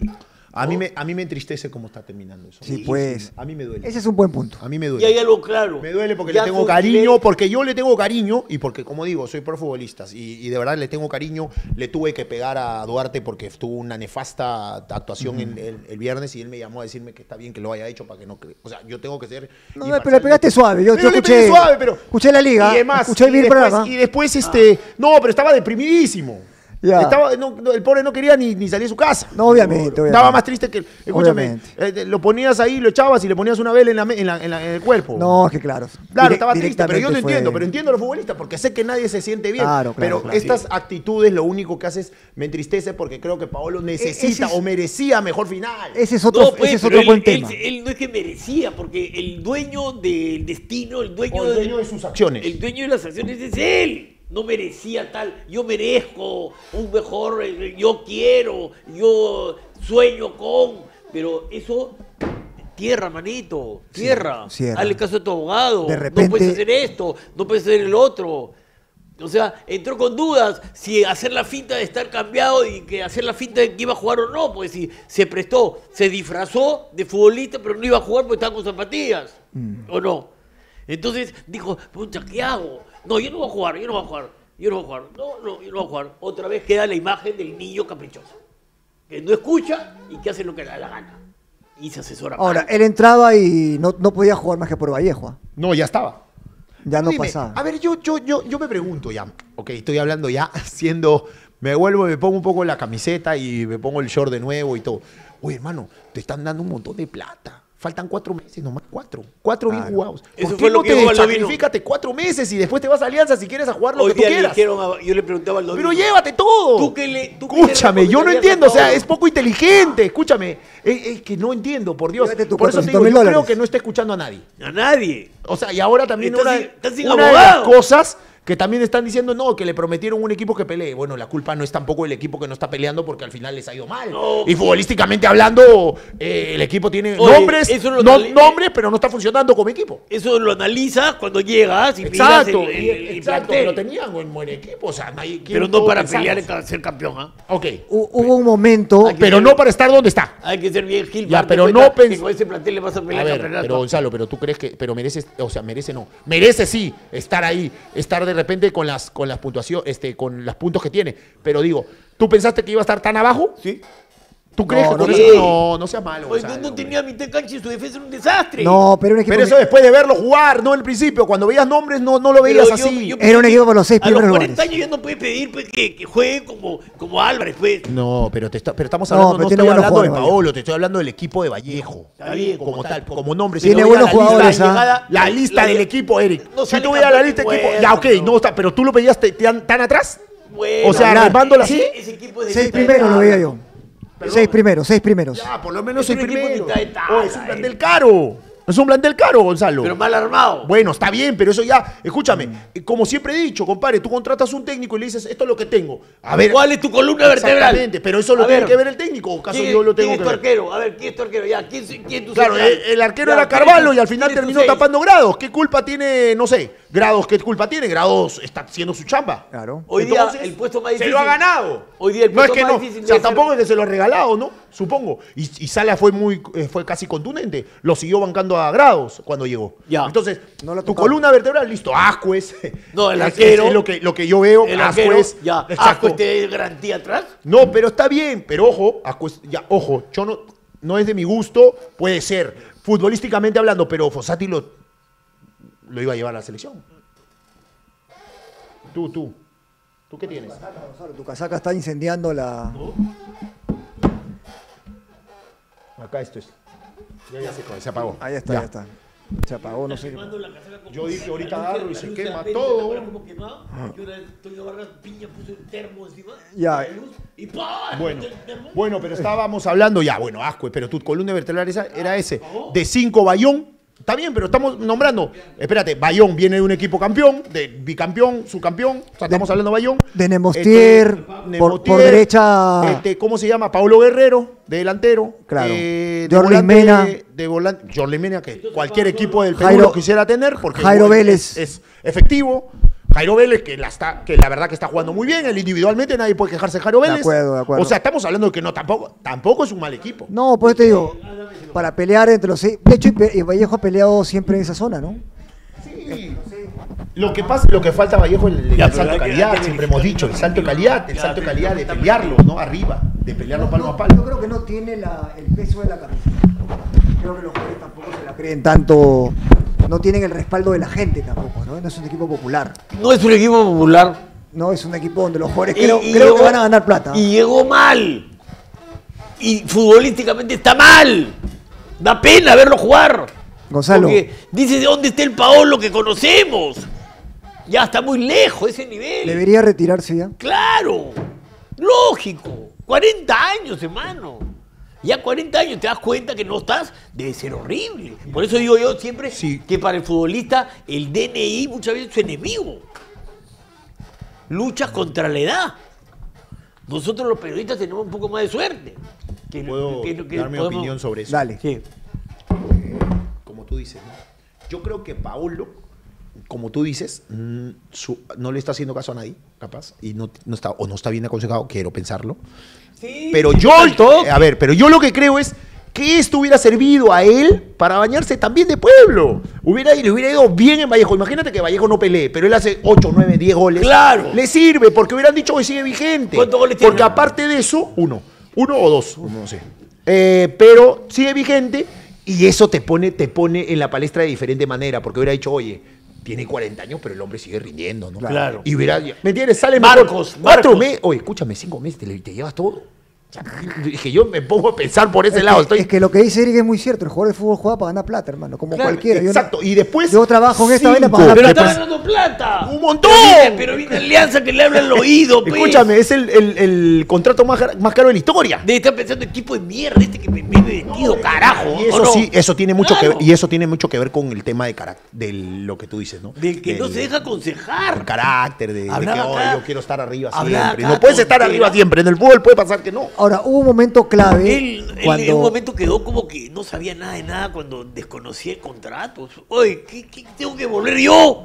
A mí, me, a mí me entristece cómo está terminando eso. Sí, pues. A mí me duele. Ese es un buen punto. A mí me Y duele. hay algo claro. Me duele porque Ya le tengo cariño, porque yo le tengo cariño y porque, como digo, soy pro futbolista y, y de verdad le tengo cariño. Le tuve que pegar a Duarte porque tuvo una nefasta actuación en- el, el viernes y él me llamó a decirme que está bien que lo haya hecho para que no... cre- O sea, yo tengo que ser... No, no, pero le pegaste suave. Yo, yo escuché, pegué suave, pero... escuché la liga, Y demás, escuché y el después, programa. y después este... No, pero estaba deprimidísimo. Ya. Estaba, no, no, el pobre no quería ni, ni salir de su casa. No, obviamente, Estaba obviamente. más triste que... Escúchame, eh, lo ponías ahí, lo echabas y le ponías una vela en, la me- en, la- en la- en el cuerpo. No, es que claro. Claro, Dire- estaba triste, pero yo no fue- entiendo, pero entiendo a los futbolistas porque sé que nadie se siente bien. Claro, claro, pero claro. estas actitudes lo único que hace es me entristece porque creo que Paolo necesita ese es- o merecía mejor final. Ese es otro, No, pues, ese es pero otro buen él, tema. Él, él no es que merecía, porque el dueño del destino, el dueño, O el dueño de sus acciones. el dueño de las acciones es él. No merecía tal, yo merezco un mejor, eh, yo quiero, yo sueño con, pero eso tierra, manito, tierra. cierra. Hazle caso a tu abogado. De No repente- puedes hacer esto, no puedes hacer el otro. O sea, entró con dudas si hacer la finta de estar cambiado y que hacer la finta de que iba a jugar o no, pues si se prestó, se disfrazó de futbolista, pero no iba a jugar porque estaba con zapatillas, ¿o no? Entonces dijo, pucha, ¿qué hago? No, yo no voy a jugar, yo no voy a jugar, yo no voy a jugar, no, no, yo no voy a jugar. Otra vez queda la imagen del niño caprichoso, que no escucha y que hace lo que le da la gana. Y se asesora. Ahora, mal. él entraba y no, no podía jugar más que por Vallejo. ¿ah? No, ya estaba. Ya no Dime, pasaba. A ver, yo, yo, yo, yo me pregunto ya. Ok, estoy hablando ya <laughs> siendo. Me vuelvo, me pongo un poco la camiseta y me pongo el short de nuevo y todo. Oye, hermano, te están dando un montón de plata. Faltan cuatro meses, nomás cuatro. Cuatro bien jugados. ¿Por Eso qué fue lo no que te sacrificate cuatro meses y después te vas a Alianza si quieres a jugar lo Hoy que tú quieras? dijeron a- yo le preguntaba al Pero llévate todo. ¿Tú qué le- tú qué le Escúchame, yo no a entiendo, o sea, es poco inteligente. Escúchame, es, es que no entiendo, por Dios. Por eso te 400 digo, yo creo que no está escuchando a nadie. A nadie. O sea, y ahora también Estás una, sin- estás sin una de las abogado. cosas que también están diciendo, no, que le prometieron un equipo que pelee. Bueno, la culpa no es tampoco el equipo que no está peleando porque al final les ha ido mal. No. Y futbolísticamente hablando, eh, el equipo tiene Oye, nombres, eso lo no, tal- nombres, pero no está funcionando como equipo. Eso lo analizas cuando llegas y Exacto, miras el, y- el- el exacto, pero tenían un buen equipo, o sea, nadie Pero no para pelear en ser campeón, ¿ah? Ok, Hu- Hubo un momento. Hay pero ser- no para estar donde está. Hay que ser bien Gil. Ya, pero no cuenta pens- que con ese plantel le vas a A pelear ver, campeonato. pero Gonzalo, pero tú crees que, pero mereces, o sea, merece no, merece sí estar ahí, estar de repente con las, con las puntuaciones, este, con los puntos que tiene. Pero digo, ¿tú pensaste que iba a estar tan abajo? Sí. ¿Tú crees No, que no con eso? No, no sea malo. Gonzalo, no tenía mitad de cancha y su defensa era un desastre. No, pero era un equipo. Pero eso después de verlo jugar, no al principio. Cuando veías nombres, no, no lo veías yo- así. yo- Era un equipo por los seis A los primeros 40 lugares. años ya no puedes pedir pues, que, que juegue como, como Álvarez, pues. No, pero, te está- pero estamos hablando, no, pero tiene estoy hablando de jugadores, Paolo, te estoy hablando del equipo de Vallejo. Está bien, como, como tal, tal. como nombre. Tiene veías buenos la lista- jugadores, ¿ah? La lista la- del equipo, Eric. Si tú veías la lista de del equipo, ya, ok, no. está, pero tú lo veías tan, tan atrás. Bueno, o sea, de Seis mitad de primeros lo veía yo. Seis primeros, seis primeros. Ya, por lo menos Es el un equipo primero. mitad de tabla, Oh, es un eh. plantel caro. Es un plantel caro, Gonzalo. Pero mal armado. Bueno, está bien, pero eso ya, escúchame, eh, como siempre he dicho, compadre, tú contratas un técnico y le dices, esto es lo que tengo. A ver, ¿Cuál es tu columna vertebral? Exactamente, pero eso lo A tiene ver, que ver el técnico, o ¿quién- yo lo tengo ¿Quién es tu arquero? A ver, ¿quién es tu arquero? Ya, ¿quién, quién tu Claro, el, el arquero Ya, era ¿quién es Carvalho y al final terminó seis? tapando grados. ¿Qué culpa tiene, no sé, grados, qué culpa tiene? Grados está haciendo su chamba. Claro. Hoy día el puesto más Se difícil. lo ha ganado. Hoy día el no es puesto que más no. difícil O sea, tampoco es que se lo ha regalado, ¿no? Supongo. Y, y Sala fue muy, eh, fue casi contundente. Lo siguió bancando a grados cuando llegó. Ya. Entonces, No tu columna vertebral, listo. Ascuez. No, el <laughs> arquero. Es, lo, que, lo que yo veo. El arquero, Ascuez. ya. Asco este garantía atrás. No, pero está bien, pero ojo, Ascuez- ya, ojo, yo no, no es de mi gusto, puede ser, futbolísticamente hablando, pero Fossati lo, lo iba a llevar a la selección. Tú, tú, ¿tú qué tienes? Tu casaca está incendiando la. Acá esto es. Ya, ya se, se apagó. Ahí está, Ya. ya está. Se apagó, no sé. Yo dije, ahorita agarro y se quema todo. Ya. de luz, Y ¡pah! Bueno, el termo. bueno, pero estábamos hablando ya, bueno, Ascue, pero tu columna vertebral esa era ese. De 5 Bayón. Está bien, pero estamos nombrando. Espérate, Bayón viene de un equipo campeón, de bicampeón, subcampeón. O sea, estamos hablando de Bayón. de Nemostier, por- por derecha- Este, ¿Cómo se llama? Paulo Guerrero, de delantero. Claro. Eh, de volante- Mena. De volante, Jorlin Mena, que cualquier equipo del Perú Jairo- lo quisiera tener, porque Jairo Vélez. Es, es efectivo. Jairo Vélez, que la, está, que la verdad que está jugando muy bien, él individualmente nadie puede quejarse de Jairo De Vélez. acuerdo, de acuerdo. O sea, estamos hablando de que no, tampoco, tampoco es un mal equipo. No, pues te digo, para pelear entre los seis. De hecho, y Vallejo ha peleado siempre en esa zona, ¿no? Lo que pasa, lo que falta a Vallejo es el, salto de calidad, siempre hemos dicho, el salto de calidad, el salto de calidad de pelearlo, ¿no? Arriba, de pelearlo palmo a Yo palmo. creo que no tiene la- el peso de la camiseta. Creo que los jugadores tampoco se la creen tanto. No tienen el respaldo de la gente tampoco, ¿no? No es un equipo popular. No es un equipo popular. No es un equipo donde los jugadores Y- creo, y creo llegó- que van a ganar plata. Y llegó mal. Y futbolísticamente está mal. Da pena verlo jugar. Gonzalo. Porque dice de dónde está el Paolo que conocemos. Ya está muy lejos ese nivel. Debería retirarse ya. Claro. Lógico. 40 años, hermano. Ya 40 años te das cuenta que no estás, debe ser horrible. Por eso digo yo siempre Sí. que para el futbolista el DNI muchas veces es su enemigo. luchas contra la edad. Nosotros los periodistas tenemos un poco más de suerte. Que- Puedo que- que dar mi podemos- opinión sobre eso. Dale. Sí. como tú dices, ¿no? Yo creo que Paolo, como tú dices, mm, su- no le está haciendo caso a nadie, capaz, y no, no está, o no está bien aconsejado, quiero pensarlo. Sí, Pero yo, a ver, pero yo lo que creo es que esto hubiera servido a él para bañarse también de pueblo. Hubiera, le hubiera ido bien en Vallejo. Imagínate que Vallejo no pelee, pero él hace 8, 9, 10 goles. Claro. Le sirve, porque hubieran dicho que sigue vigente. ¿Cuántos goles tiene? Porque aparte de eso, uno. Uno o dos, no sé. Eh, pero sigue vigente y eso te pone, te pone en la palestra de diferente manera, porque hubiera dicho, oye, tiene 40 años, pero el hombre sigue rindiendo, ¿no? Claro. Y hubiera, ¿me entiendes? Sale Marcos, mejor. Cuatro meses, oye, escúchame, cinco meses, te, te llevas todo. Dije, yo me pongo a pensar por ese Es lado. que, Estoy... es que lo que dice Eric es muy cierto. El jugador de fútbol juega para ganar plata, hermano. Como Claro, cualquiera. Yo no- Exacto. Y después. yo trabajo en esta vaina para ganar Pero plata. está ganando plata. ¡Un montón! Pero viene, pero viene Alianza que le habla al oído, pues. Escúchame, es el, el- el contrato más, más caro de la historia. Debe estar pensando equipo de mierda este que me vive vestido, carajo. Y eso sí, eso tiene mucho Claro. que ver, y eso tiene mucho que ver con el tema de carácter, de lo que tú dices, ¿no? Del que no se deja aconsejar. el carácter, de, de que "Oh, yo quiero estar arriba siempre. acá No puedes estar arriba siempre. En el fútbol puede pasar que no. Ahora, hubo un momento clave. Él, él cuando... en un momento quedó como que no sabía nada de nada cuando desconocía el contrato. Oye, ¿qué, qué tengo que volver yo?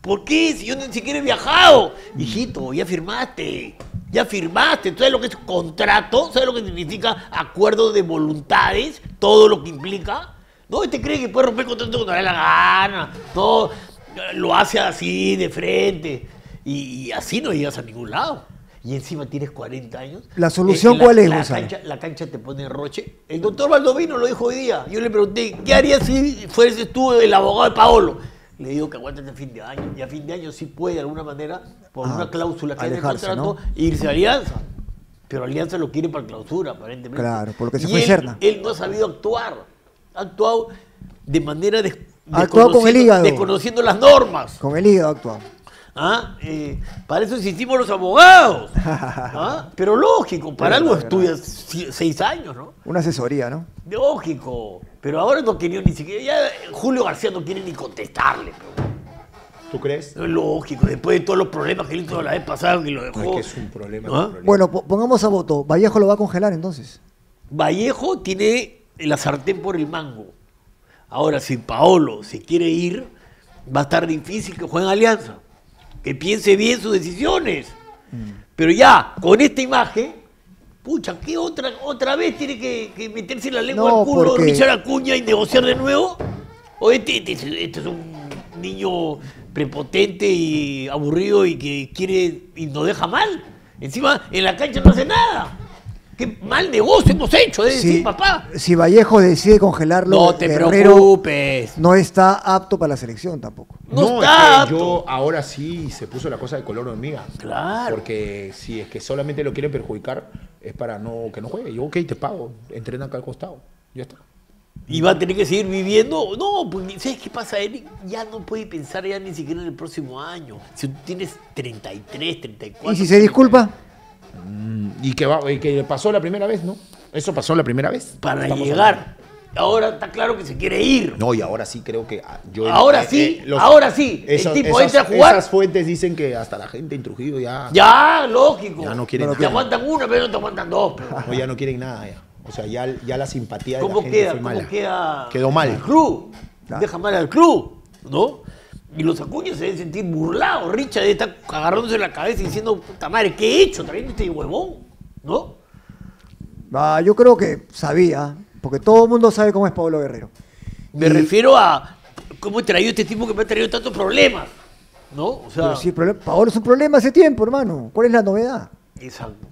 ¿Por qué? Si yo ni siquiera he viajado. Hijito, ya firmaste. Ya firmaste. ¿Sabes lo que es contrato? ¿Sabes lo que significa acuerdo de voluntades? Todo lo que implica. No, este cree que puede romper el contrato cuando le dé la gana. No, lo hace así, de frente. Y, y así no llegas a ningún lado. Y encima tienes 40 años. ¿La solución Eh, la- cuál es, la cancha, la cancha te pone roche. El doctor Valdovino lo dijo hoy día. Yo le pregunté, ¿qué harías si fueses tú el abogado de Paolo? Le digo que aguantes a fin de año. Y a fin de año sí puede, de alguna manera, por Ah, una cláusula que hay en el contrato, irse a Alianza. Pero Alianza lo quiere para clausura, aparentemente. Claro, por lo que se Y fue él- Serna. Él no ha sabido actuar. Ha actuado de manera... des- Ha actuado con el desconociendo- hígado. Desconociendo las normas. Con el hígado actuado. ¿Ah? Eh, para eso existimos los abogados. <laughs> ¿Ah? Pero lógico, para algo estudias seis años, ¿no? Una asesoría, ¿no? Lógico. Pero ahora no quería ni siquiera. Ya Julio García no quiere ni contestarle. pero ¿Tú crees? No es lógico. Después de todos los problemas que él hizo la vez pasada que lo dejó. No, es que es un problema, ¿Ah? es un problema. Bueno, po- pongamos a voto. Vallejo lo va a congelar entonces. Vallejo tiene la sartén por el mango. Ahora, si Paolo se quiere ir, va a estar difícil que juegue en Alianza. Que piense bien sus decisiones. Pero ya, con esta imagen, pucha, ¿qué otra, otra vez tiene que, que meterse la lengua No, al culo porque- Richard Acuña y negociar de nuevo? ¿O este, este es- este es un niño prepotente y aburrido y que quiere y nos deja mal? Encima, en la cancha no hace nada. Qué mal negocio hemos hecho, de decir, papá. si Vallejo decide congelarlo, No te Guerrero preocupes. no está apto para la selección tampoco. No, es está que apto. yo ahora sí se puso la cosa de color hormiga. Claro. Porque si es que solamente lo quieren perjudicar, es para no que no juegue. Yo, ok, te pago. Entrena acá al costado. Ya está. Y va a tener que seguir viviendo. No, porque ¿sabes qué pasa, Eric? Ya no puede pensar ya ni siquiera en el próximo año. Si tú tienes 33, 34. ¿Y si se disculpa? Y que, va, y que pasó la primera vez, ¿no? Eso pasó la primera vez. Para Estamos llegar. Ahora está claro que se quiere ir. No, y ahora sí creo que ah, yo... Ahora sí, ahora sí, el tipo entra a jugar. Esas fuentes dicen que hasta la gente en Trujillo ya... Ya, lógico. Ya no quieren Te nada. aguantan una, pero no te aguantan dos. pero. No, ya no quieren nada ya. O sea, ya, ya la simpatía de la ¿Cómo gente queda? fue ¿Cómo mala. queda? Quedó mal. El club. Claro. Deja mal al club, ¿no? Y los acuñas se deben sentir burlados. Richard estar agarrándose la cabeza y diciendo, puta madre, ¿qué he hecho? También este huevón, ¿no? Ah, yo creo que sabía, porque todo el mundo sabe cómo es Pablo Guerrero. Me Y- refiero a cómo he traído este tipo que me ha traído tantos problemas, ¿no? O sea, Pero sí, Paolo es un problema hace tiempo, hermano. ¿Cuál es la novedad? exacto.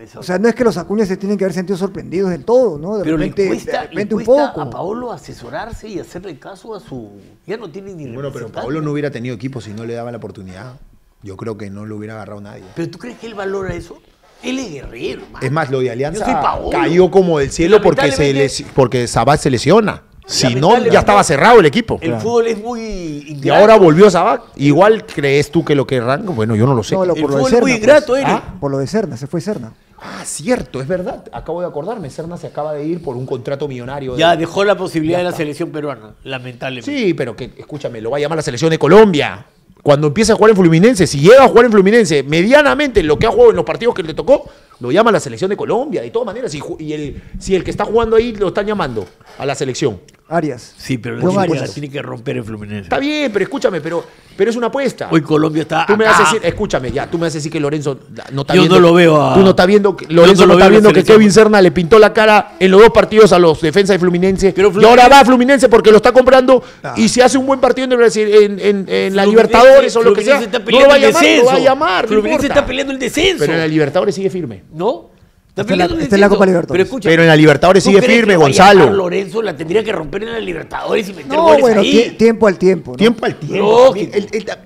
Exacto. O sea, no es que los acuñas se tienen que haber sentido sorprendidos del todo, ¿no? De pero repente, le cuesta, de le repente un poco. a Paolo asesorarse y hacerle caso a su... Ya no tiene ni Bueno, pero. Pablo no hubiera tenido equipo si no le daban la oportunidad. Yo creo que no lo hubiera agarrado nadie. ¿Pero tú crees que él valora eso? Él es guerrero, man. Es más, lo de Alianza Paolo. cayó como del cielo porque, se lesi- porque Sabat se lesiona. Si no, ya estaba cerrado el equipo. El fútbol es muy Y ingrato. ahora volvió Sabat. Igual crees tú que lo que rango, bueno, yo no lo sé. No, lo- El por lo de fútbol es muy Serna, ingrato, pues. Ah. Por lo de Serna, se fue Serna. Ah, cierto, es verdad. Acabo de acordarme. Serna se acaba de ir por un contrato millonario. de- Ya dejó la posibilidad de la selección peruana, lamentablemente. Sí, pero que, escúchame, lo va a llamar la selección de Colombia. cuando empieza a jugar en Fluminense, si llega a jugar en Fluminense medianamente lo que ha jugado en los partidos que le tocó, lo llama a la selección de Colombia, de todas maneras. Y, y el, si el que está jugando ahí lo están llamando a la selección. Arias. Sí, pero la Arias. tiene, tiene que romper en Fluminense. Está bien, pero escúchame, pero, pero es una apuesta. Hoy Colombia está Tú me acá. vas a decir, escúchame, ya, tú me vas a decir que Lorenzo no está Yo viendo. no lo veo a- Tú no estás viendo, que- Yo Lorenzo no no, lo está viendo que. Kevin Serna le pintó la cara en los dos partidos a los defensas de Fluminense. Pero y ahora va a Fluminense porque lo está comprando Ah. y si hace un buen partido en, el Brasil- en, en- en la Libertadores o lo que sea, Fluminense está no lo peleando va a el llamar, lo va a llamar. Fluminense está peleando el descenso. Pero en la Libertadores sigue firme. ¿No? Está en la- está en. Copa Libertadores. Pero escucha. Pero en la Libertadores ¿tú sigue firme, que va a Gonzalo. Lorenzo la tendría que romper en la Libertadores y meter No, goles bueno, ahí. tiempo al tiempo. ¿no? Tiempo al tiempo.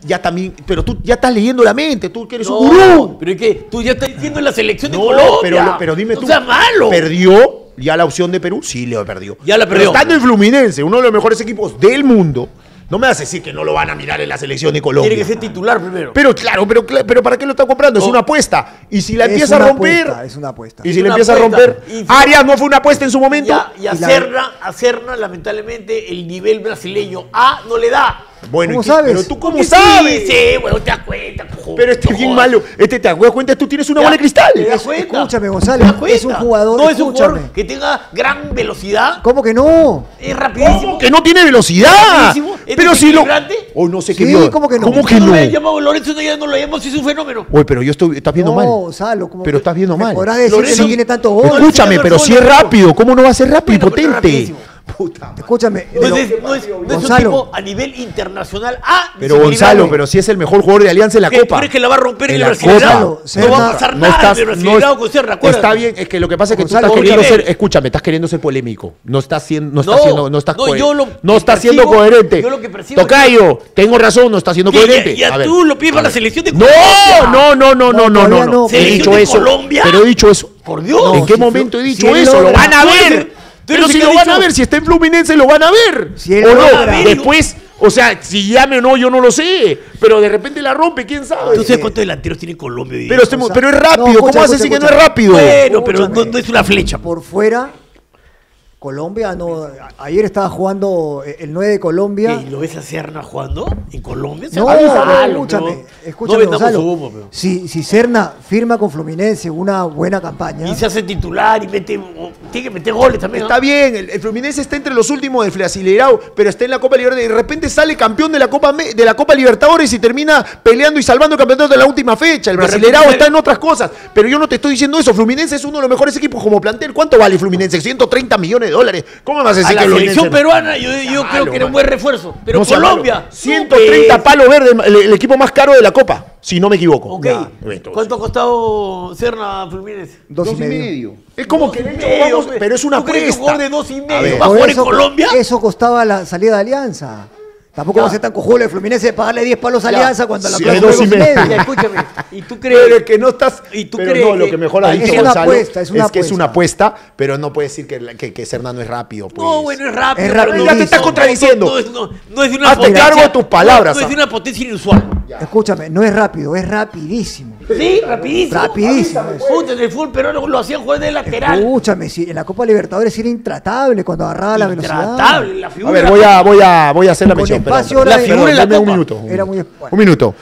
Ya también, pero tú ya estás leyendo la mente, tú que eres No, un gurú. pero es que tú ya estás diciendo en la selección de Colombia. pero, pero dime tú. seas malo. ¿Perdió ya la opción de Perú? Sí, Leo perdió. Ya la Pero perdió. estando en Fluminense, uno de los mejores equipos del mundo, no me vas a decir que no lo van a mirar en la selección de Colombia. Tiene que ser titular primero. Pero claro, pero, pero ¿para qué lo está comprando? Es una apuesta. Y si la empieza a romper. apuesta, es una apuesta. Y si la empieza a romper. Y Arias no fue una apuesta en su momento. Y a Y la- Serna, a Serna, lamentablemente, el nivel brasileño A no le da. Bueno, ¿Cómo ¿y qué- sabes? Pero tú cómo Sí, sabes. Sí, bueno, te das cuenta. cojo. Pero este No es bien malo. Este te das cuenta, tú tienes una Ya, bola de cristal. ¿Te das Es- cuenta? escúchame, ¿Te Gonzalo, das es un jugador, No es un jugador que tenga gran velocidad. ¿Cómo que no? Es rapidísimo. ¿Cómo que no tiene velocidad? Pero si lo. Oh, no sé qué vio. ¿cómo que no? ¿Cómo ¿Por que no no? lo llamado Lorenzo? No, ya no lo llamamos, es un fenómeno. Oye, pero yo estoy. Estás viendo no, mal. Gonzalo, ¿cómo Pero que- estás viendo mal. Podrás decir Lorenzo- que no tiene tanto No, gol. no, Escúchame, no, pero no, si no, es no. rápido, ¿cómo no va a ser rápido y potente? Puta. Escúchame. No es, lo- de- no es- no es un Gonzalo. tipo a nivel internacional A. Pero. Gonzalo, pero si es el mejor jugador de Alianza en la ¿Qué, Copa. ¿Tú crees que la va a romper en, el la Brasileirao? No va a pasar No nada en el Brasileirao con. Está bien, es que lo que pasa es que Gonzalo, tú estás queriendo ser, escúchame, estás queriendo ser polémico. No estás siendo, no estás No, siendo, no estás yo lo no que estás siendo coherente. yo lo que percibo Tocayo, tengo razón, no estás siendo Y- y- coherente. y a A ver, tú lo pides para la selección de No, Colombia. no, no, no, no, No, no, no. He ¿Selección dicho eso. Pero he dicho eso. Por Dios. ¿En qué momento he dicho eso? Lo van a ver. Pero si lo van a ver, si está en Fluminense lo van a ver. Si él o no, después, o sea, si llame o no, yo no lo sé. Pero de repente la rompe, quién sabe. ¿Tú sabes cuántos delanteros tiene Colombia? Pero, este- pero es no, rápido. escucha, ¿Cómo escucha, decir que no es rápido? Bueno, pero no, no es una flecha. Por fuera, Colombia no. Ayer estaba jugando eh, el 9 de Colombia. ¿Qué, ¿Lo ves a Serna jugando en Colombia? No, no, pero escúchame, no escúchame, vendamos Gonzalo. humo, pero. Si, si Serna firma con Fluminense una buena campaña, Y se hace titular y mete, tiene que meter goles también. ¿no? Está bien, el, el Fluminense está entre los últimos del Brasileirao, pero está en la Copa Libertadores. De repente sale campeón de la Copa Me- de la Copa Libertadores y termina peleando y salvando el campeonato de la última fecha. El Brasileirao está en otras cosas, pero yo no te estoy diciendo eso. Fluminense es uno de los mejores equipos como plantel. ¿Cuánto vale Fluminense? 130 millones de dólares. ¿Cómo me vas a A decir la que selección Fluminense peruana yo, yo Malo, creo que era un buen refuerzo. Pero No Colombia. malo. 130 no, palos verdes, el, el equipo más caro de la Copa, si no me equivoco. Ok. Ya, entonces. ¿Cuánto ha costado Serna Fluminense? dos, Dos y medio. Es como Dos que y medio, vamos- pero es una ¿Tú crees que un apuesta. jugador de dos y A medio va a jugar en Colombia? Eso costaba la salida de Alianza. Tampoco Ya. va a ser tan cojudo el Fluminense de pagarle 10 palos a. Alianza cuando la Sí, dos y medio. Ya, escúchame. ¿Y tú <laughs> crees es que no estás. ¿Y tú pero crees no, lo que- mejor ha Es dicho una Gonzalo apuesta, es una que es una apuesta. pero no puede decir que, que, que Serna no es rápido. Pues. No, bueno, es rápido. Es no- Ya te estás contradiciendo. No, no es, no- no es de una Hazte potencia. cargo de tus palabras, No, no es ah. de una potencia inusual. Escúchame, no es rápido, es rapidísimo. Sí, rapidísimo. Rapidísimo. Puta, en el fútbol peruano lo hacían jugar de lateral. Escúchame, si en la Copa Libertadores era intratable cuando agarraba la velocidad. Intratable, la figura. A ver, voy a, voy a, voy a hacer la mención. espacio La figura en la dame un Copa. minuto. Era muy- Un minuto.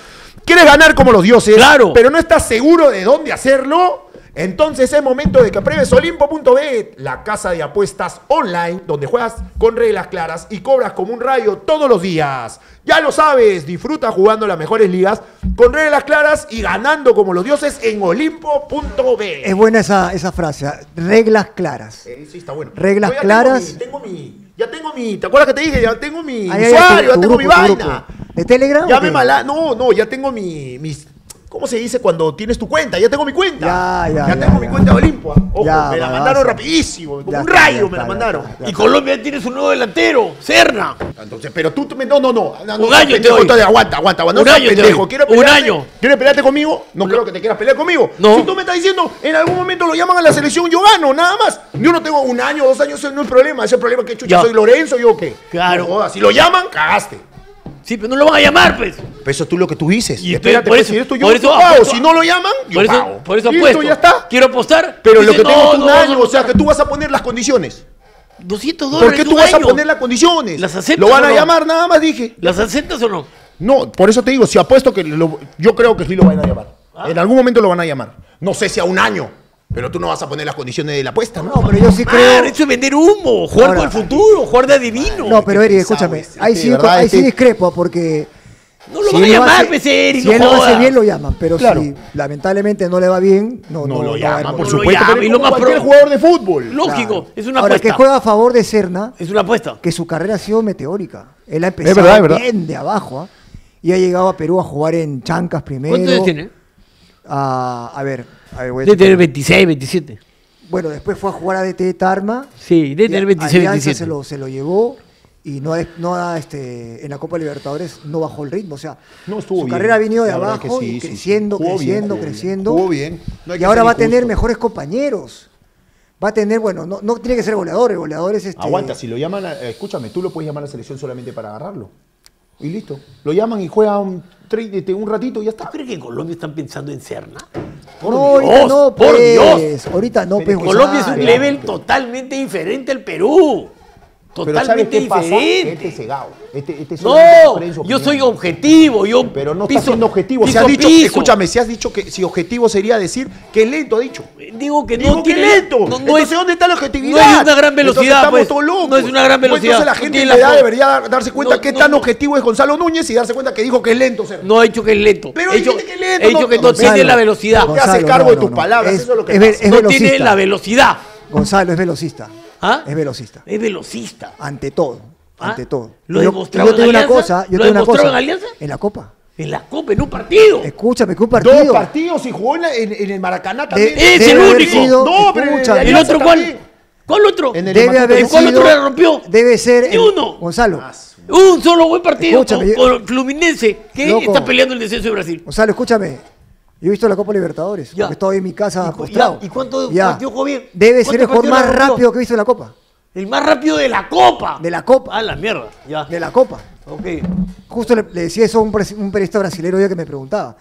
¿Quieres ganar como los dioses? Claro. Pero no estás seguro de dónde hacerlo. Entonces es momento de que pruebes Olimpo.bet, la casa de apuestas online, donde juegas con reglas claras y cobras como un rayo todos los días. Ya lo sabes, disfruta jugando las mejores ligas con reglas claras y ganando como los dioses en Olimpo.bet. Es buena esa, esa frase, ¿ah? reglas claras. Eh, sí, está bueno. Reglas Yo claras. Tengo mi, tengo mi- ya tengo mi. ¿Te acuerdas que te dije? Ya tengo mi Ahí, ahí, usuario, tu- ya tu tengo mi grupo, vaina. ¿De Telegram? Ya me mala. No, no, ya tengo mi. mis- ¿Cómo se dice cuando tienes tu cuenta? Ya tengo mi cuenta. Ya, ya, ya, tengo mi ya. cuenta de Olimpo. Ojo, Ya, me la mandaron rapidísimo. Como Ya un rayo ya me la ya mandaron. Y Colombia tiene su nuevo delantero, Serna. Entonces, pero tú. me- No, no, no. no, Un año te pendejo, doy. entonces, aguanta, aguanta, aguanta. Un no año te pendejo. doy. ¿Quieres Un año. ¿Quieres pelearte conmigo? No creo que te quieras pelear conmigo. No. Si tú me estás diciendo, en algún momento lo llaman a la selección, yo gano, nada más. Yo no tengo un año, dos años, ese no es el problema. Ese es el problema que chucha Ya. soy Lorenzo, yo qué. Claro. Si lo llaman, cagaste. Sí, pero no lo van a llamar, pues. Pero eso es tú lo que tú dices. Y Espérate, por pues, eso- si esto yo por eso yo pago. apuesto- Si no lo llaman, yo Por eso, pago. por eso apuesto. ya está. Quiero apostar. Pero lo que tengo no, es un no, año, o sea, que tú vas a poner las condiciones. 200 dólares. ¿Por qué tú vas a poner las condiciones? ¿Las aceptas Lo van a llamar, nada más dije. ¿Las aceptas o no? No, por eso te digo, si apuesto que lo- yo creo que sí lo van a llamar. Ah. En algún momento lo van a llamar. No sé si a un año, pero tú no vas a poner las condiciones de la apuesta, ¿no? No, pero yo sí creo. eso es vender humo, jugar Ahora- con el futuro, jugar de adivino. No, pero Eri, escúchame. Ahí sí, ahí sí este- discrepo porque. No lo si van a llamar, hace- pues, Eri, Si no él lo hace bien, lo llaman. Pero Claro. si lamentablemente no le va bien, no, no, lo va a llaman, por no lo supuesto. llaman, pero y es lo como más cualquier pro- jugador de fútbol. Lógico, es una Ahora, apuesta. que juega a favor de Serna, Es una apuesta. que su carrera ha sido meteórica. Él ha empezado verdad, es verdad. bien de abajo ¿ah? y ha llegado a Perú a jugar en Chancas primero. ¿Cuántos años tiene? A, a ver, a ver, voy a Debe tener checar. 26, 27. Bueno, después fue a jugar a DT Tarma. Sí, debe tener Y 26, Alianza 27. Se lo, se lo llevó y no, no este, en la Copa Libertadores no bajó el ritmo. O sea, No, estuvo su bien. carrera ha venido de abajo sí, y sí, sí. creciendo, bien, creciendo, jugó bien. creciendo. Jugó bien. No y ahora va a tener mejores compañeros. Va a tener, bueno, no, no tiene que ser goleador, el goleador es este. Aguanta, si lo llaman, a- escúchame, tú lo puedes llamar a la selección solamente para agarrarlo. Y listo. Lo llaman y juega un, tre- este, un ratito y ya ¿Tú está. crees que en Colombia están pensando en Serna? Por no, ahorita Dios, no, por pues. Dios. Ahorita no, pues. Colombia es un level totalmente diferente al Perú. Pero ¿sabes Totalmente qué pasa? Diferente. Este es cegado. Este, este No, yo soy objetivo, yo Pero no piso- está siendo objetivo. Si piso has dicho, piso. escúchame, si has dicho que si objetivo sería decir que es lento, ha dicho. Digo que Digo no que tiene lento. No, no Entonces, es, ¿dónde está la objetividad? no es una gran Entonces, velocidad, estamos pues. todos locos. No es una gran Pues, velocidad. Entonces la No gente en la debería darse cuenta No, qué no, tan no. objetivo es Gonzalo Núñez y darse cuenta que dijo que es lento. Sergio. No he dicho que es lento. Pero he dicho, que es lento, he dicho no- que no tiene la velocidad. te haces cargo de tus palabras, Es, eso es lo que no tiene la velocidad. Gonzalo es velocista. ¿Ah? Es velocista. Es velocista. Ante todo. ¿Ah? Ante todo. ¿Lo Yo- demostraba yo en te digo una Alianza? cosa. Yo ¿Lo te digo una demostraba cosa. en Alianza? En la Copa. En la Copa, en un partido. Escúchame, que un Dos partido. partidos y jugó en, la- en- en el Maracaná también. De- Es el único. sido- No, pero en el escúchame, ¿El Alianza otro cuál? ¿Cuál otro? En el debe haber ¿Y cuál sido. otro le rompió? Debe ser. Ni uno. Gonzalo. Un solo buen partido Escúchame, con, yo- con Fluminense, que Loco. está peleando el descenso de Brasil. Gonzalo, escúchame. Yo he visto la Copa Libertadores. Ya. Porque estoy en mi casa ¿Y cu- postrado. ya, ¿y cuánto Ya. partido jugó bien? Debe ¿Cuántos ser el jugador más rápido que he visto en la Copa. El más rápido de la Copa. De la Copa. Ah, la mierda. Ya. De la Copa. Ok. Justo le, le decía eso a un, un periodista brasileño ya que me preguntaba.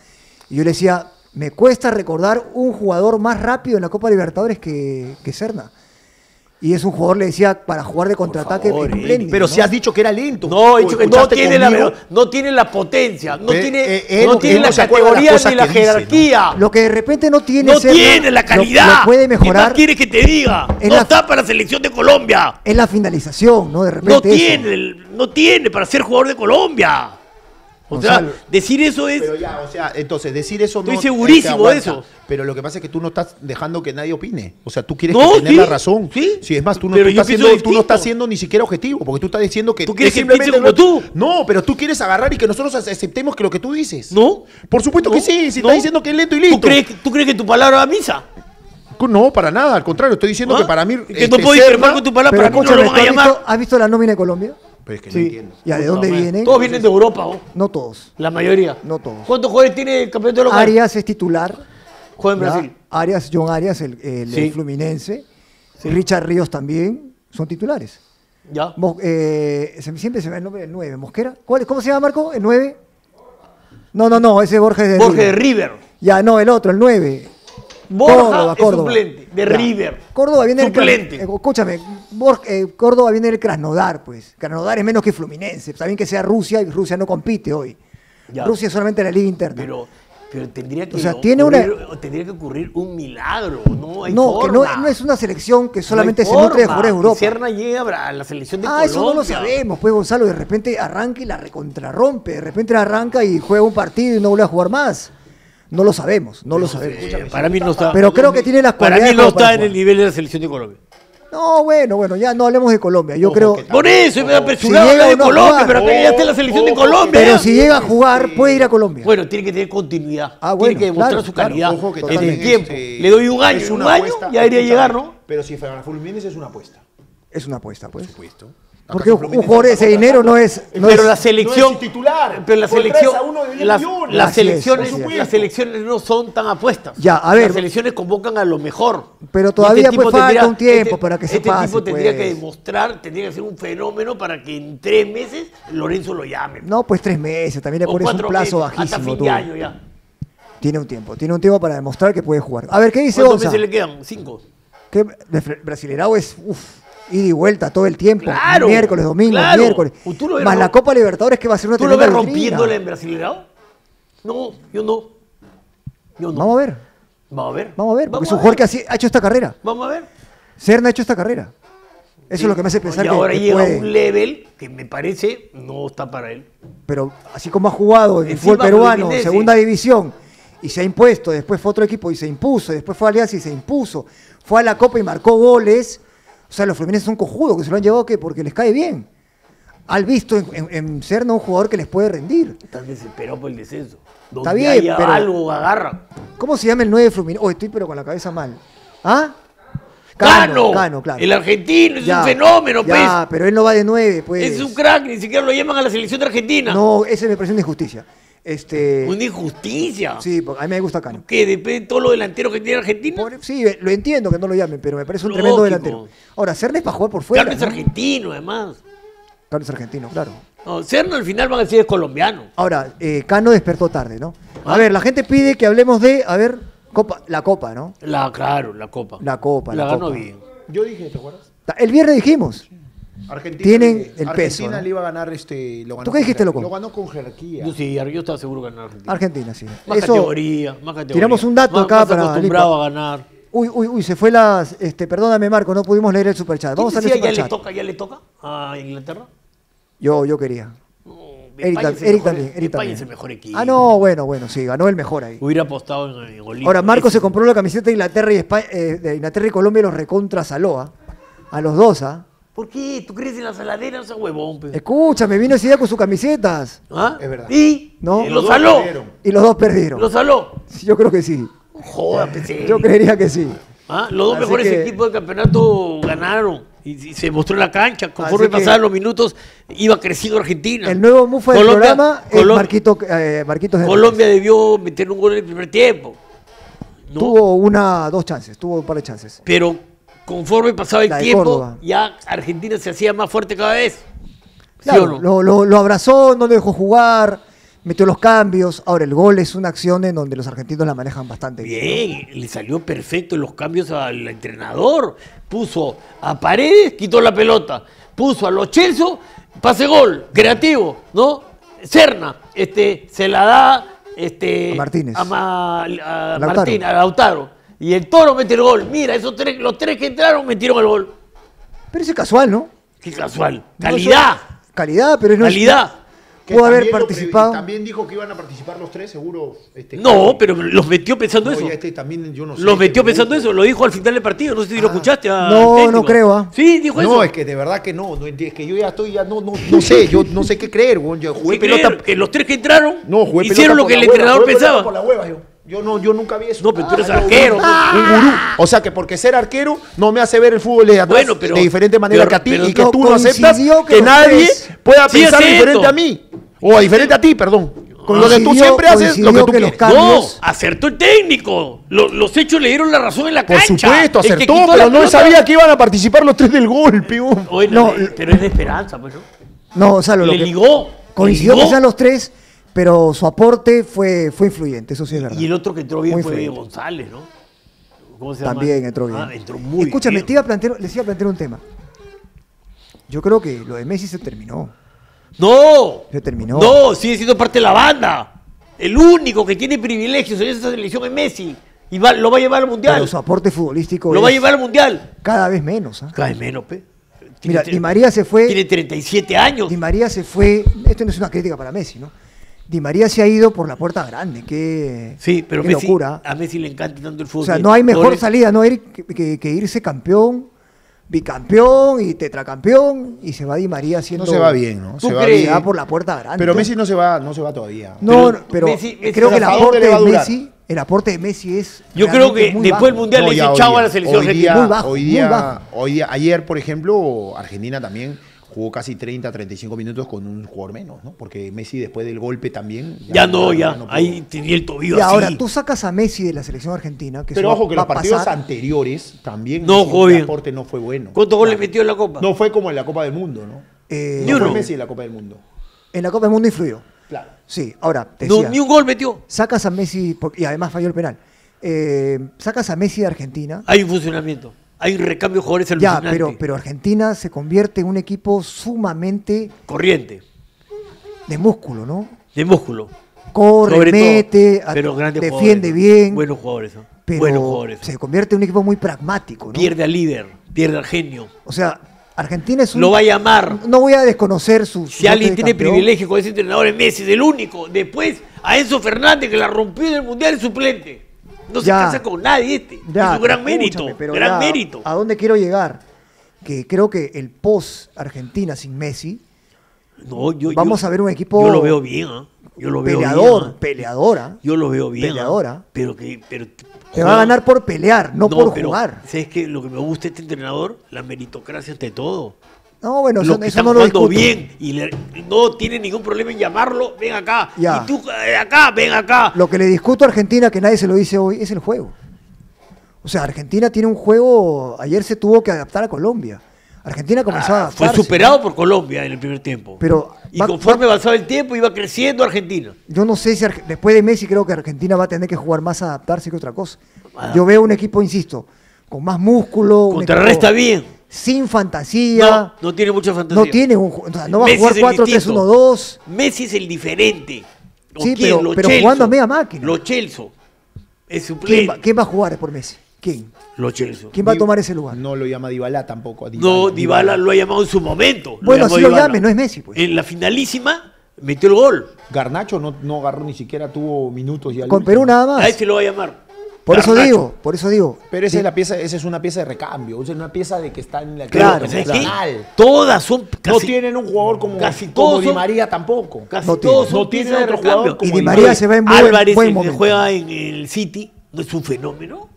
Y yo le decía, me cuesta recordar un jugador más rápido en la Copa Libertadores que, que Serna. Y es un jugador, le decía, para jugar de contraataque favor, Pero ¿no? si has dicho que era lento. No, he ¿O dicho que no tiene, la, conmigo? velo- no tiene la potencia, no Eh, tiene, eh, él- no él tiene no la categoría ni la que dice, ¿no? jerarquía. Lo que de repente no tiene no tiene la calidad. Lo, puede ¿Qué mejorar más quieres que te diga? No la- está para la selección de Colombia. es la finalización, ¿no? De repente No eso. tiene, el- no tiene para ser jugador de Colombia. O sea, decir eso es. Pero ya, o sea, entonces decir eso no. Estoy segurísimo de eso. Pero lo que pasa es que tú no estás dejando que nadie opine. O sea, tú quieres No, que tener sí, la razón. sí. Si es más, tú no, tú estás siendo, tú no distinto. estás siendo ni siquiera objetivo, porque tú estás diciendo que ¿Tú quieres es que simplemente como lo- tú? No, pero tú quieres agarrar y que nosotros aceptemos que lo que tú dices. ¿No? Por supuesto que ¿No? sí, si ¿No? estás diciendo que es lento y ¿Tú listo. crees, que- ¿Tú crees que tu palabra va a misa? No, para nada, al contrario, estoy diciendo ¿Ah? que para mí. Que no este, puedo discrepar con tu palabra, Pero para mí no escúchame, lo van a ¿tú has llamar. visto- ¿has visto la nómina de Colombia? Pero es que Sí. no entiendo. Ya, ¿de dónde vienen? Todos vienen de Europa, ¿o? No todos. la mayoría. No todos. ¿Cuántos jugadores tiene el campeonato local? Arias es titular. Juega en. Brasil. Arias, John Arias, el, el- Sí. el Fluminense. Richard Ríos también son titulares. Ya. Mos- eh, se siempre se me va el nombre del 9. ¿Mosquera? ¿Cuál, ¿Cómo se llama, Marco? ¿El 9? No, no, no, ese es Borges de Borges de River. River. Ya, no, el otro, el 9. Borja Córdoba, es Córdoba. suplente de Ya. River. Córdoba viene Suplente. Eh, escúchame, Bor- eh, Córdoba viene del Krasnodar, pues. Krasnodar es menos que Fluminense. Está bien que sea Rusia y Rusia no compite hoy. Ya. Rusia es solamente la liga interna. Pero, pero tendría que O sea, tiene una- ocurrir- tendría que ocurrir un milagro. No hay no, que no, no es una selección que solamente se nutre de jugadores de Europa. Serna llega a la selección de Ah, Colombia. eso no lo sabemos, pues Gonzalo, de repente arranca y la recontrarrompe, de repente la arranca y juega un partido y no vuelve a jugar más. No lo sabemos, no lo sabemos. Eh, para mí no está. Pero creo que tiene las Para mí cualidades no está en el nivel de la selección de Colombia. No, bueno, bueno, ya no hablemos de Colombia. Yo creo. Por eso me da Si apresurado llega hablar de no a Colombia, jugar. pero acá ya está la selección de Colombia. Pero si llega a jugar, puede ir a Colombia. Bueno, tiene que tener continuidad. Ah, bueno, tiene que demostrar claro, su claro. calidad Ojo que en el tiempo. este, Le doy un año, un año, ya debería escúchame, llegar, ¿no? Pero si para Fluminense es una apuesta. es una apuesta, pues. Supuesto. Porque un un jugador de ese dinero no es. no pero es- la selección. no es titular. Pero la selección. 3 a 1 de 10 las, las selecciones, es. las selecciones no son tan apuestas. Ya, a ver. Las selecciones convocan a lo mejor. Pero Y todavía, tipo pues, falta tendría- un tiempo para que se Este pase, tipo tendría pues. que demostrar, tendría que ser un fenómeno para que en tres meses Lorenzo lo llame. No, pues tres meses. También le pones un plazo meses, Hasta bajísimo. fin tú. de año ya. Tiene un tiempo. Tiene un tiempo para demostrar que puede jugar. A ver, ¿qué dice ¿Cuántos meses le quedan? Cinco. Fre- Brasilerao es. Uf. Ida y vuelta todo el tiempo. Claro, miércoles, domingo, claro. miércoles. ¿O tú lo ves Más la Copa Libertadores que va a ser una ¿Tú lo ves rompiéndola en Brasileirao? No, yo no. Yo no. Vamos a ver, Vamos a ver. vamos a ver, porque es un jugador que ha hecho esta carrera. Vamos a ver. Serna ha hecho esta carrera. Eso es lo que me hace pensar y que, ahora que llega puede. a un level que me parece no está para él. Pero así como ha jugado en el fútbol peruano, segunda división, y se ha impuesto, después fue otro equipo y se impuso, después fue a Alianza y se impuso, fue a la Copa y marcó goles. O sea, los Fluminenses son cojudos, que se lo han llevado que porque les cae bien. Han visto en, en, en un jugador que les puede rendir. Están desesperados por el descenso. Donde Está bien, haya pero- algo agarra. ¿Cómo se llama el 9 de Fluminense? Oh, estoy pero con la cabeza mal. ¿Ah? Cano, Cano, claro. el argentino es Ya, un fenómeno, ya, pero él no va de 9, pues. pues. Es un crack, ni siquiera lo llaman a la selección de Argentina. No, ese me parece una injusticia. Este, Una injusticia. sí, porque a mí me gusta Cano. Que depende de todos los delanteros que tiene Argentina. Por- sí, lo entiendo que no lo llamen, pero me parece un Lógico. tremendo delantero. Ahora, Serna es para jugar por fuera. Carlos es ¿no? argentino, además. Cano es argentino, claro. No, Serna al final van a decir es colombiano. Ahora, eh, Cano despertó tarde, ¿no? A Ah. ver, la gente pide que hablemos de, a ver, Copa, la Copa, ¿no? La, claro, la copa. La Copa, La, la ganó Copa. bien. Yo dije, ¿te acuerdas? El viernes dijimos, Argentina, Tienen le- el Argentina peso, ¿no? le iba a ganar este. Lo ganó ¿Tú qué con dijiste, loco? Lo ganó con jerarquía. Yo sí, yo estaba seguro que ganar Argentina. Argentina, sí. Más Eso- categoría, más categoría. tiramos un dato Más- acá más para acostumbrado a ganar. Uy, uy, uy, se fue las, este, perdóname Marco, no pudimos leer el superchat. Vamos a ¿Quién leer el decía, ya le superchat. toca, ya le toca a Inglaterra? Yo, yo quería. Eric, España el Eric mejor- también, Eric España también. es el mejor equipo. Ah, no, bueno, bueno, sí, ganó el mejor ahí. Hubiera apostado en, en Olimpia. Ahora, Marco se compró la camiseta de Inglaterra y, Espa- eh, de Inglaterra y Colombia y los recontra Saloa. A los dos, ¿ah? ¿Por qué? ¿Tú crees en la saladera? Ese huevón, pe. Escúchame, vino ese día con sus camisetas. ¿Ah? Es verdad. ¿Y? No. Eh, Los saló. perdieron. Y los dos perdieron. Lo saló. Sí, Yo creo que sí. Joda, pe, sí. Yo creería que sí. ¿Ah? Los dos Así mejores que- equipos del campeonato ganaron. Y, y se mostró en la cancha. Conforme pasaban los minutos, iba creciendo Argentina. El nuevo mufa del Colombia- programa es Colom- Marquito, eh, Marquitos de Colombia debió meter un gol en el primer tiempo. ¿no? Tuvo una, dos chances, tuvo un par de chances. Pero conforme pasaba el tiempo, Córdoba. ya Argentina se hacía más fuerte cada vez. ¿Sí Claro, o no? lo, lo- lo abrazó, no lo dejó jugar, metió los cambios. Ahora, el gol es una acción en donde los argentinos la manejan bastante bien. Bien, le salió perfecto los cambios al entrenador. Puso a Paredes, quitó la pelota. Puso a los Chelsea, pase gol, creativo, ¿no? Serna, este, se la da este, A Martínez. a, Ma- a Lautaro. Martín, a Lautaro. Y el toro mete el gol. Mira, esos tres, los tres que entraron metieron el gol. Pero eso es casual, ¿no? Qué casual. Calidad. calidad, pero no es- calidad. Que Pudo haber participado. También dijo que iban a participar los tres, seguro. Este, No, pero los metió pensando No, eso. este también, yo no sé, Los este metió me pensando eso. Lo dijo al final del partido. No sé si lo escuchaste. No, técnico. no creo, ¿ah? Sí, dijo eso. No, es que de verdad que no, es que yo ya estoy, ya no, no, no sé, yo no sé qué creer. Yo jugué ¿Qué pelota. creer? que los tres que entraron No, jugué hicieron lo que el hueva, entrenador pensaba. por la hueva, yo. Yo no, yo nunca vi eso. No, pero tú eres yo- arquero. Un gurú. O sea que porque ser arquero no me hace ver el fútbol de atrás Bueno, pero- de diferente manera pero- que a ti y que no tú no aceptas que que los nadie tres- pueda Sí, pensar diferente a mí. O diferente a ti, perdón. Con lo que tú siempre haces lo que tú que los quieres. cambios- No, acertó el técnico. Lo- los hechos le dieron la razón en la Por cancha. supuesto, El que acertó, pero no sabía que iban a participar los tres del gol, peón. Bueno, No, pero es de esperanza, pues, ¿no? No, o sea, lo, lo Le que ligó. coincidió que sean los tres, pero su aporte fue, fue influyente, eso sí es verdad. Y el otro que entró bien Muy fue. González, ¿no? ¿Cómo se llama? También entró bien. Ah, entró muy Escúchame, bien. te iba a plantear, les iba a plantear un tema. Yo creo que lo de Messi se terminó. No. Se terminó. No, sigue siendo parte de la banda. El único que tiene privilegios en esa selección es Messi. Y va- lo va a llevar al mundial. Pero su aporte futbolístico Lo va a llevar al mundial. cada vez menos. ¿ah? Cae menos, pe. Mira, Di María se fue. Tiene 37 años. Di María se fue. Esto no es una crítica para Messi, ¿no? Di María se ha ido por la puerta grande. Qué, Sí, pero qué Messi, locura. a Messi le encanta tanto el fútbol. O sea, no hay mejor salida, ¿no? Ir- que, que- que irse campeón, bicampeón y tetracampeón y se va Di María haciendo. No se va bien, ¿no? ¿Tú Se va bien. por la puerta grande. Pero Messi no se va, no se va todavía. No, Pero no, pero Messi- Messi- creo que el ¿hasta aporte de? Messi, el aporte de Messi es. Yo creo que muy después bajo. del mundial le dice chao a la selección hoy argentina. día, Muy bajo, hoy muy día, bajo. hoy día, ayer, por ejemplo, Argentina también jugó casi 30, 35 minutos con un jugador menos, ¿no? Porque Messi después del golpe también. Ya no, ya. no. Ahí tenía el tobillo Y así. ahora tú sacas a Messi de la selección argentina. Que Pero ojo que los partidos pasar. anteriores también No el bien. aporte no fue bueno. ¿Cuántos goles Claro. metió en la Copa? No fue como en la Copa del Mundo, ¿no? Eh, Ni no uno. fue Messi en la Copa del Mundo. En la Copa del Mundo influyó. Claro. Sí, ahora, te No, decía, ni un gol metió. sacas a Messi, y además falló el penal. Eh, sacas a Messi de Argentina. Hay un funcionamiento. Hay recambio de jugadores Ya, alucinante. pero, pero Argentina se convierte en un equipo sumamente Corriente, de músculo, ¿no? de músculo. Corre, Sobre mete, pero defiende bien, Buenos jugadores, ¿no? pero Buenos jugadores. se convierte en un equipo muy pragmático, ¿no? Pierde al líder, pierde al genio. O sea, Argentina es un... Lo va a llamar. No voy a desconocer su... su Si alguien tiene privilegio con ese entrenador es Messi, es el único. Después, a Enzo Fernández, que la rompió en el Mundial, es suplente. No se casa con nadie este. Ya, es un gran mérito. pero Gran ya, mérito. ¿A dónde quiero llegar? Que creo que el post Argentina sin Messi, No, yo, Vamos yo- a ver un equipo Yo lo veo bien, ¿ah? Yo lo veo peleador, bien. ¿ah? peleadora, Yo lo veo bien. ¿ah? Peleadora. Pero que. Pero, te va a ganar por pelear, no, por pero, jugar. ¿Sabes qué? Lo que me gusta de este entrenador, la meritocracia ante todo. No, bueno, Los eso, que eso están no lo jugando bien y le- no tiene ningún problema en llamarlo, ven acá. Ya. Y tú, eh, acá, ven acá. Lo que le discuto a Argentina, que nadie se lo dice hoy, es el juego. O sea, Argentina tiene un juego, ayer se tuvo que adaptar a Colombia. Argentina comenzó a Ah, fue superado por Colombia en el primer tiempo. Pero y va- conforme va- avanzaba el tiempo, iba creciendo Argentina. Yo no sé si Arge- después de Messi creo que Argentina va a tener que jugar más a adaptarse que otra cosa. Ah. Yo veo un equipo, insisto, con más músculo, Contrarresta bien. sin fantasía. No, no tiene mucha fantasía. No tiene un, o sea, no va Messi a jugar es el 4-3-1-2. Messi es el diferente. ¿O Sí, quién? pero- jugando a media máquina. Lo Chelso. Es ¿Quién, suplente. va, quién va a jugar por Messi? ¿Quién? Lo Chelso. ¿Quién va a tomar ese lugar? No lo llama Dybala tampoco. a No, Dybala lo ha llamado en su momento. Bueno, así lo Dybala. llame, no es Messi, pues. En la finalísima metió el gol. Garnacho no, no agarró ni siquiera tuvo minutos ya. al Con último. Perú nada más. A ese lo va a llamar. Por eso Garnacho. digo, por eso digo. Pero esa Sí. es la pieza, esa es una pieza de recambio, esa es una pieza de que está en la Claro, profesional. Todas son No tienen un jugador como, casi como todos Di son- María tampoco. casi No todos No tiene piezas de otro recambio. jugador como Y Di Di María María. se ve en buen, Álvarez, buen el que momento. juega en el City, no es un fenómeno.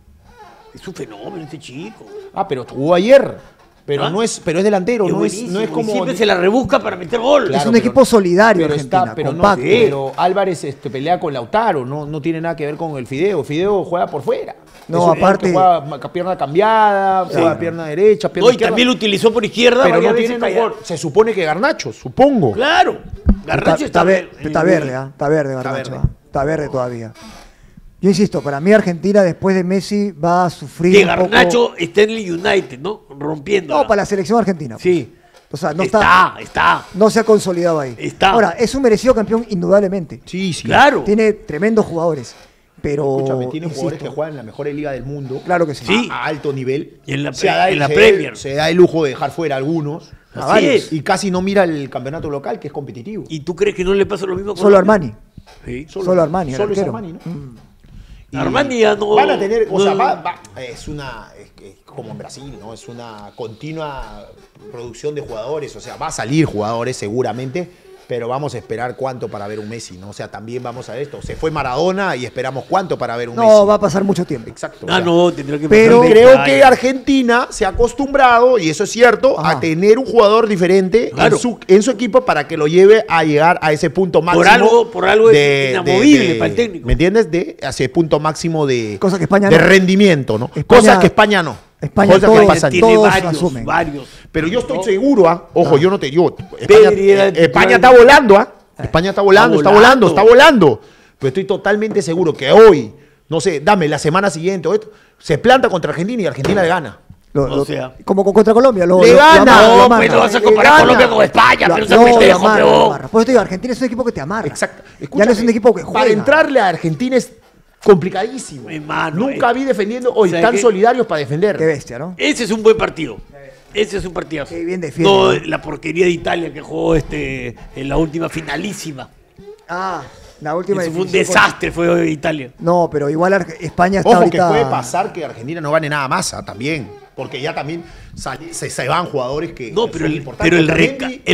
Es un fenómeno este chico. Ah, pero jugó ayer. Pero ¿Ah? no es, pero es delantero, Es no es, no es y como. siempre se la rebusca para meter gol. Claro, es un pero- equipo solidario pero Argentina, está, pero no, pero Álvarez este, pelea con Lautaro, no, no tiene nada que ver con el Fideo. Fideo juega por fuera. No, aparte- juega pierna cambiada, juega pierna derecha, pierna No, y izquierda, también lo utilizó por izquierda. pero no tiene mejor. Se supone que Garnacho, supongo. Claro. Está, Garnacho está está, está verde, ¿ah? está verde, Garnacho, verde. ¿ah? Está verde todavía. Yo insisto, para mí Argentina después de Messi va a sufrir Que poco- Garnacho está en el United, ¿no? Rompiendo. No, para la selección argentina. Sí. O sea, no está, está, está. no se ha consolidado ahí. Está. Ahora, es un merecido campeón indudablemente. Sí, sí. Claro. Tiene tremendos jugadores, pero Escúchame, tiene insisto, jugadores que juegan en la mejor liga del mundo. Claro que sí. Sí. A, a alto nivel. Y en la Se pre- da el- en la se Premier. Da, se da el lujo de dejar fuera algunos. A Así varios. es. Y casi no mira el campeonato local, que es competitivo. ¿Y tú crees que no le pasa lo mismo con Solo Armani? Armani. Sí. Solo Armani, el Solo es. Armani, ¿no? Mm. Armani ya no- Van a tener, o no- sea, va- va- es una, es, que- como en Brasil, ¿no? Es una continua producción de jugadores, o sea, va a salir jugadores seguramente, pero vamos a esperar cuánto para ver un Messi, ¿no? O sea, también vamos a ver esto. Se fue Maradona y esperamos cuánto para ver un Messi. No, va a pasar mucho tiempo. Exacto. o Ah, sea, no, tendrá que Pero- pasar Creo 20 que. Argentina se ha acostumbrado, y eso es cierto, Ajá. a tener un jugador diferente Claro. en, su, en su equipo para que lo lleve a llegar a ese punto máximo. algo- por algo es inamovible para el técnico. ¿Me entiendes? De a ese punto máximo de, Cosa que España de no. rendimiento, ¿no? España- Cosas que España no. España Cosas todo- que pasan. Tiene todos varios, asumen. varios. Pero yo estoy ¿no? seguro, ¿ah? Ojo, yo no te digo. España, eh, titular. España está volando, ¿ah? España está volando, está volando, volando. está volando. Pero estoy totalmente seguro que hoy, no sé, dame la semana siguiente o esto, se planta contra Argentina y Argentina le gana. Lo- O lo- sea. como con- contra Colombia. Lo, Le lo- lo gana. amarra, No, pues no vas a comparar gana. Colombia con España, Lo- pero no, esa lo pendejo, amarra, lo peón. amarra. Por eso te digo, Argentina es un equipo que te amarra. Exacto. Ya no es Escúchame, un equipo que juega. Para entrarle a Argentina es complicadísimo. Hermano, Nunca eh. vi defendiendo, hoy ¿Sabes tan qué? solidarios para defender. Qué bestia, ¿no? Ese es un buen partido. Ese es un partidazo. Qué bien defiende, la porquería de Italia que jugó este en la última finalísima. Ah, la última Eso fue un desastre fue Italia. No, pero igual España está Ojo ahorita. que puede pasar que Argentina no gane nada más ah, también. Porque ya también se, se van jugadores que. No, pero son el, importantes. pero el,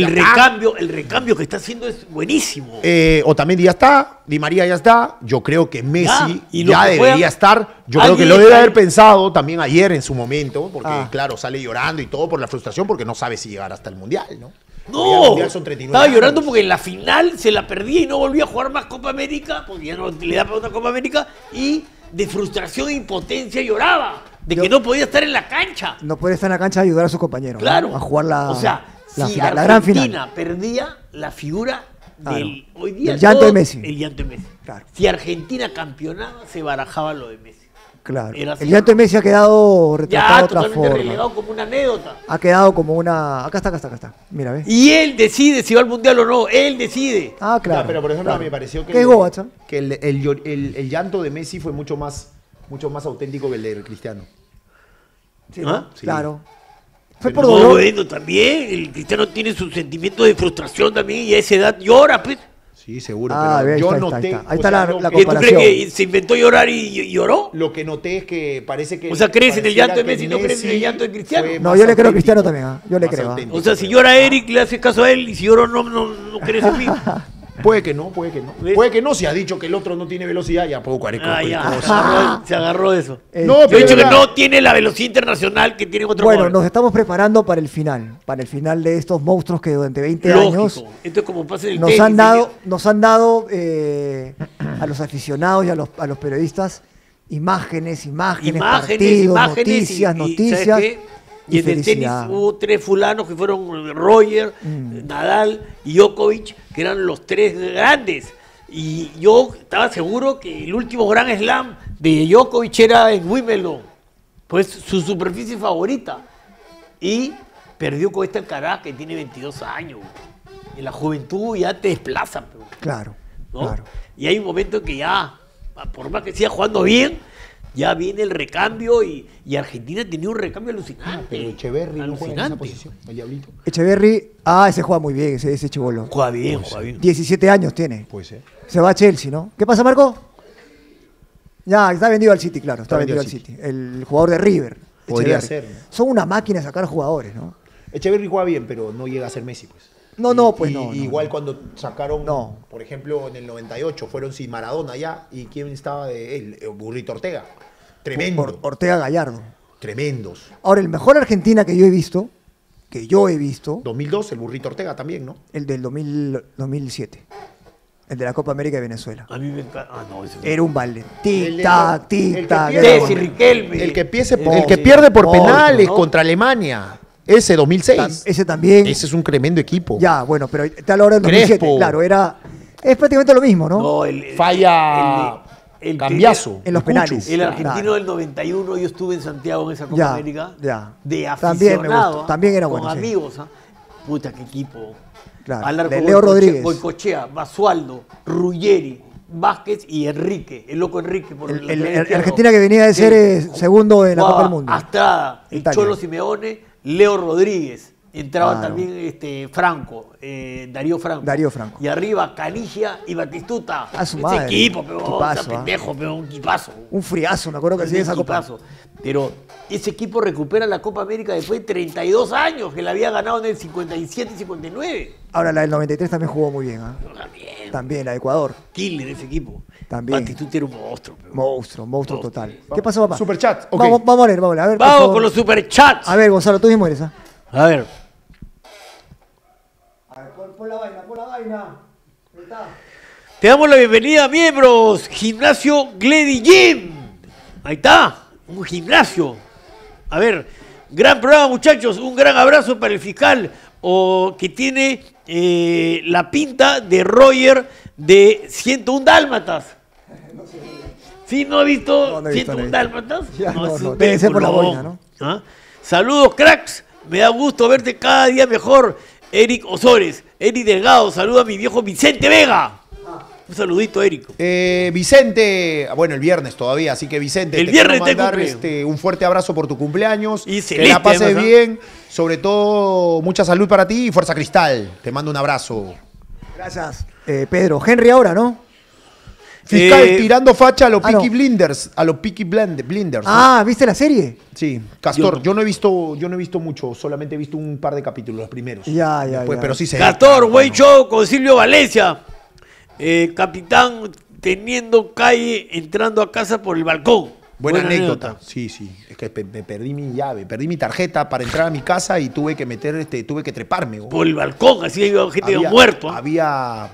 recambio, el recambio que está haciendo es buenísimo. Eh, Otamendi ya está, Di María ya está. Yo creo que Messi Ya, debería estar. Yo creo que lo debe haber pensado también ayer en su momento, porque Ah. claro, sale llorando y todo por la frustración, porque no sabe si llegar hasta el Mundial, ¿no? No, Mundial son 39 estaba años. llorando porque en la final se la perdía y no volvía a jugar más Copa América, porque ya no le da para una Copa América, y de frustración e impotencia lloraba, de Yo- que no podía estar en la cancha. No puede estar en la cancha a ayudar a sus compañeros. ¿no? Claro. A jugar la, o sea, la, si final, la gran Argentina final. perdía la figura Claro. del hoy día Del llanto todo- de Messi. El llanto de Messi. Claro. Si Argentina campeonaba, se barajaba lo de Messi. Claro. El llanto de Messi ha quedado retratado Ya, de otra totalmente forma. relegado como una anécdota. Ha quedado como una. Acá está, acá está, acá está. Mira, ¿ves? Y él decide si va al mundial o no. Él decide. Ah, claro. Ya, pero por ejemplo, claro. me pareció que, ¿Qué el, ah? el, el el- el llanto de Messi fue mucho más, mucho más auténtico que el de Cristiano. Sí, ¿Ah? Sí. Claro. Fue por dolor. bueno, también. El cristiano tiene su sentimiento de frustración también y a esa edad llora, pues. Sí, seguro. Ah, pero ahí yo está, noté. ahí está. Ahí está sea, la- la ¿Qué, ¿Tú crees comparación. que se inventó llorar y, y lloró? Lo que noté es que parece que. O sea, ¿crees en el llanto de Messi, no crees en el llanto de Cristiano? No, yo le creo a Cristiano también, ¿ah? Yo le creo, ¿ah? O sea, si llora Eric, le haces caso a él y si lloro no, no, no crees en mí. <laughs> Puede que no, puede que no. ¿Ves? Puede que no, si ha dicho que el otro no tiene velocidad, ya puedo cuareco. Ah, ya, se agarró, se agarró eso. Eh, No, Yo he pero dicho que no tiene la velocidad internacional que tienen otros Bueno, nos estamos preparando para el final. Para el final de estos monstruos que durante 20 Lógico. años Esto es como pasa en el nos tenis, han dado, nos han dado eh, a los aficionados y a los, a los periodistas imágenes, imágenes, imágenes, partidos, imágenes y- noticias, y, ¿sabes noticias. qué? Y, en el tenis hubo tres fulanos que fueron Roger, Mm. Nadal y Djokovic, que eran los tres grandes. Y yo estaba seguro que el último gran slam de Djokovic era en Wimbledon, pues su superficie favorita. Y perdió con este Alcaraz que tiene 22 años. En la juventud ya te desplaza. pero. Claro, ¿no? claro. Y hay un momento en que ya, por más que siga jugando bien, ya viene el recambio y, y Argentina tenía un recambio alucinante. Pero Echeverry no juega en esa posición, el diablito. Echeverry, ah, ese juega muy bien, ese, ese chivolo. Juega bien, juega bien. 17 años tiene. Puede ser. Se va a Chelsea, ¿no? ¿Qué pasa, Marco? Ya, está vendido al City, claro. Está, Está vendido, vendido al City. El jugador de River. Podría Echeverry. ser, ¿no? Son una máquina de sacar jugadores, ¿no? Echeverry juega bien, pero no llega a ser Messi, pues. No, no, pues y- no, no, Igual no. cuando sacaron, No. por ejemplo, en el 98, fueron sin Maradona ya. ¿Y quién estaba de él? Burrito Ortega. Tremendo. Or- Ortega Gallardo. tremendos. Ahora, el mejor Argentina que yo he visto, que yo he visto, 2002, el Burrito Ortega también, ¿no? el del 2000 2007. El de la Copa América de Venezuela. A mí me encanta. Ah, no, ese Era un era Messi, un- Riquelme. El que, pierde, el que sí. pierde por penales ¿no? contra Alemania. Ese 2006. Ese también. Ese es un tremendo equipo. Ya, bueno, pero está a la hora del 2007. Crespo. Claro, era. Es prácticamente lo mismo, ¿no? No, el, el- Falla el- el- Cambiazo. En los penales. El argentino Claro. del 91, yo estuve en Santiago en esa Copa Ya, América. ya. De También me aficionado. gustó, también era Con bueno, sí. amigos. ¿ah? Puta, qué equipo. Claro, Al arco de Leo Goicochea- Rodríguez. Goicochea, Basualdo, Ruggeri, Vázquez y Enrique. El loco Enrique. Por El- el-. Argentina que venía de ser, Que eh, segundo en la Copa del Mundo. Astrada, el Italia. Cholo Simeone, Leo Rodríguez. Entraba también este, Franco, eh, Darío Franco. Darío Franco. Y arriba Canilla y Batistuta. A su Ese madre. equipo, pero Equipazo, está ¿ah? pendejo, pero un equipazo. Un friazo, me acuerdo que sí, esa Copa. Equipazo. Pero ese equipo recupera la Copa América después de 32 años, que la había ganado en el 57 y 59. Ahora la del 93 también jugó muy bien, ¿ah? También. También, la de Ecuador. Killer ese equipo. También. Batistuta era un monstruo. pero- Monstruo, monstruo Monstruo. total. ¿Qué pasó, papá? Superchat, ok. Vamos, vamos a leer, vamos a leer. A ver, Vamos con los superchats. A ver, Gonzalo, tú mismo eres, ¿ah? A ver, pon, la vaina, pon la vaina. Ahí está. Te damos la bienvenida, miembros. Gimnasio Gledy Gym. Ahí está. Un gimnasio. A ver, gran programa, muchachos. Un gran abrazo para el fiscal o, que tiene eh, la pinta de Roger de 101 Dálmatas. ¿Sí? ¿No ha visto No, no he visto, 101 no. Dálmatas? Ya, no, es un por la boina, ¿no? ¿Ah? Saludos, cracks. Me da gusto verte cada día mejor. Eric Osores, Eric Delgado, saluda a mi viejo Vicente Vega. Un saludito, Eric. Eh, Vicente, bueno, el viernes todavía, así que Vicente, El te viernes quiero mandar este, un fuerte abrazo por tu cumpleaños. Y que la pases además, bien, sobre todo mucha salud para ti y fuerza cristal. Te mando un abrazo. Gracias. Eh, Pedro, Henry ahora, ¿no? Fiscal Eh, tirando facha a los ah, no. Blinders, a los Peaky Blend- Blinders. ¿no? Ah, ¿viste la serie? Sí, Castor, Yo yo no. he visto, yo no he visto mucho, solamente he visto un par de capítulos, los primeros. Ya, ya, Después, ya. Pero sí se Castor, ve, buen show con Silvio Valencia. Eh, capitán teniendo calle entrando a casa por el balcón. Buena, anécdota. Sí, sí. Es que me perdí mi llave, perdí mi tarjeta para entrar a mi casa y tuve que meter, este, tuve que treparme. güey. Por el balcón, así hay gente Había- muerto. ¿ah? Había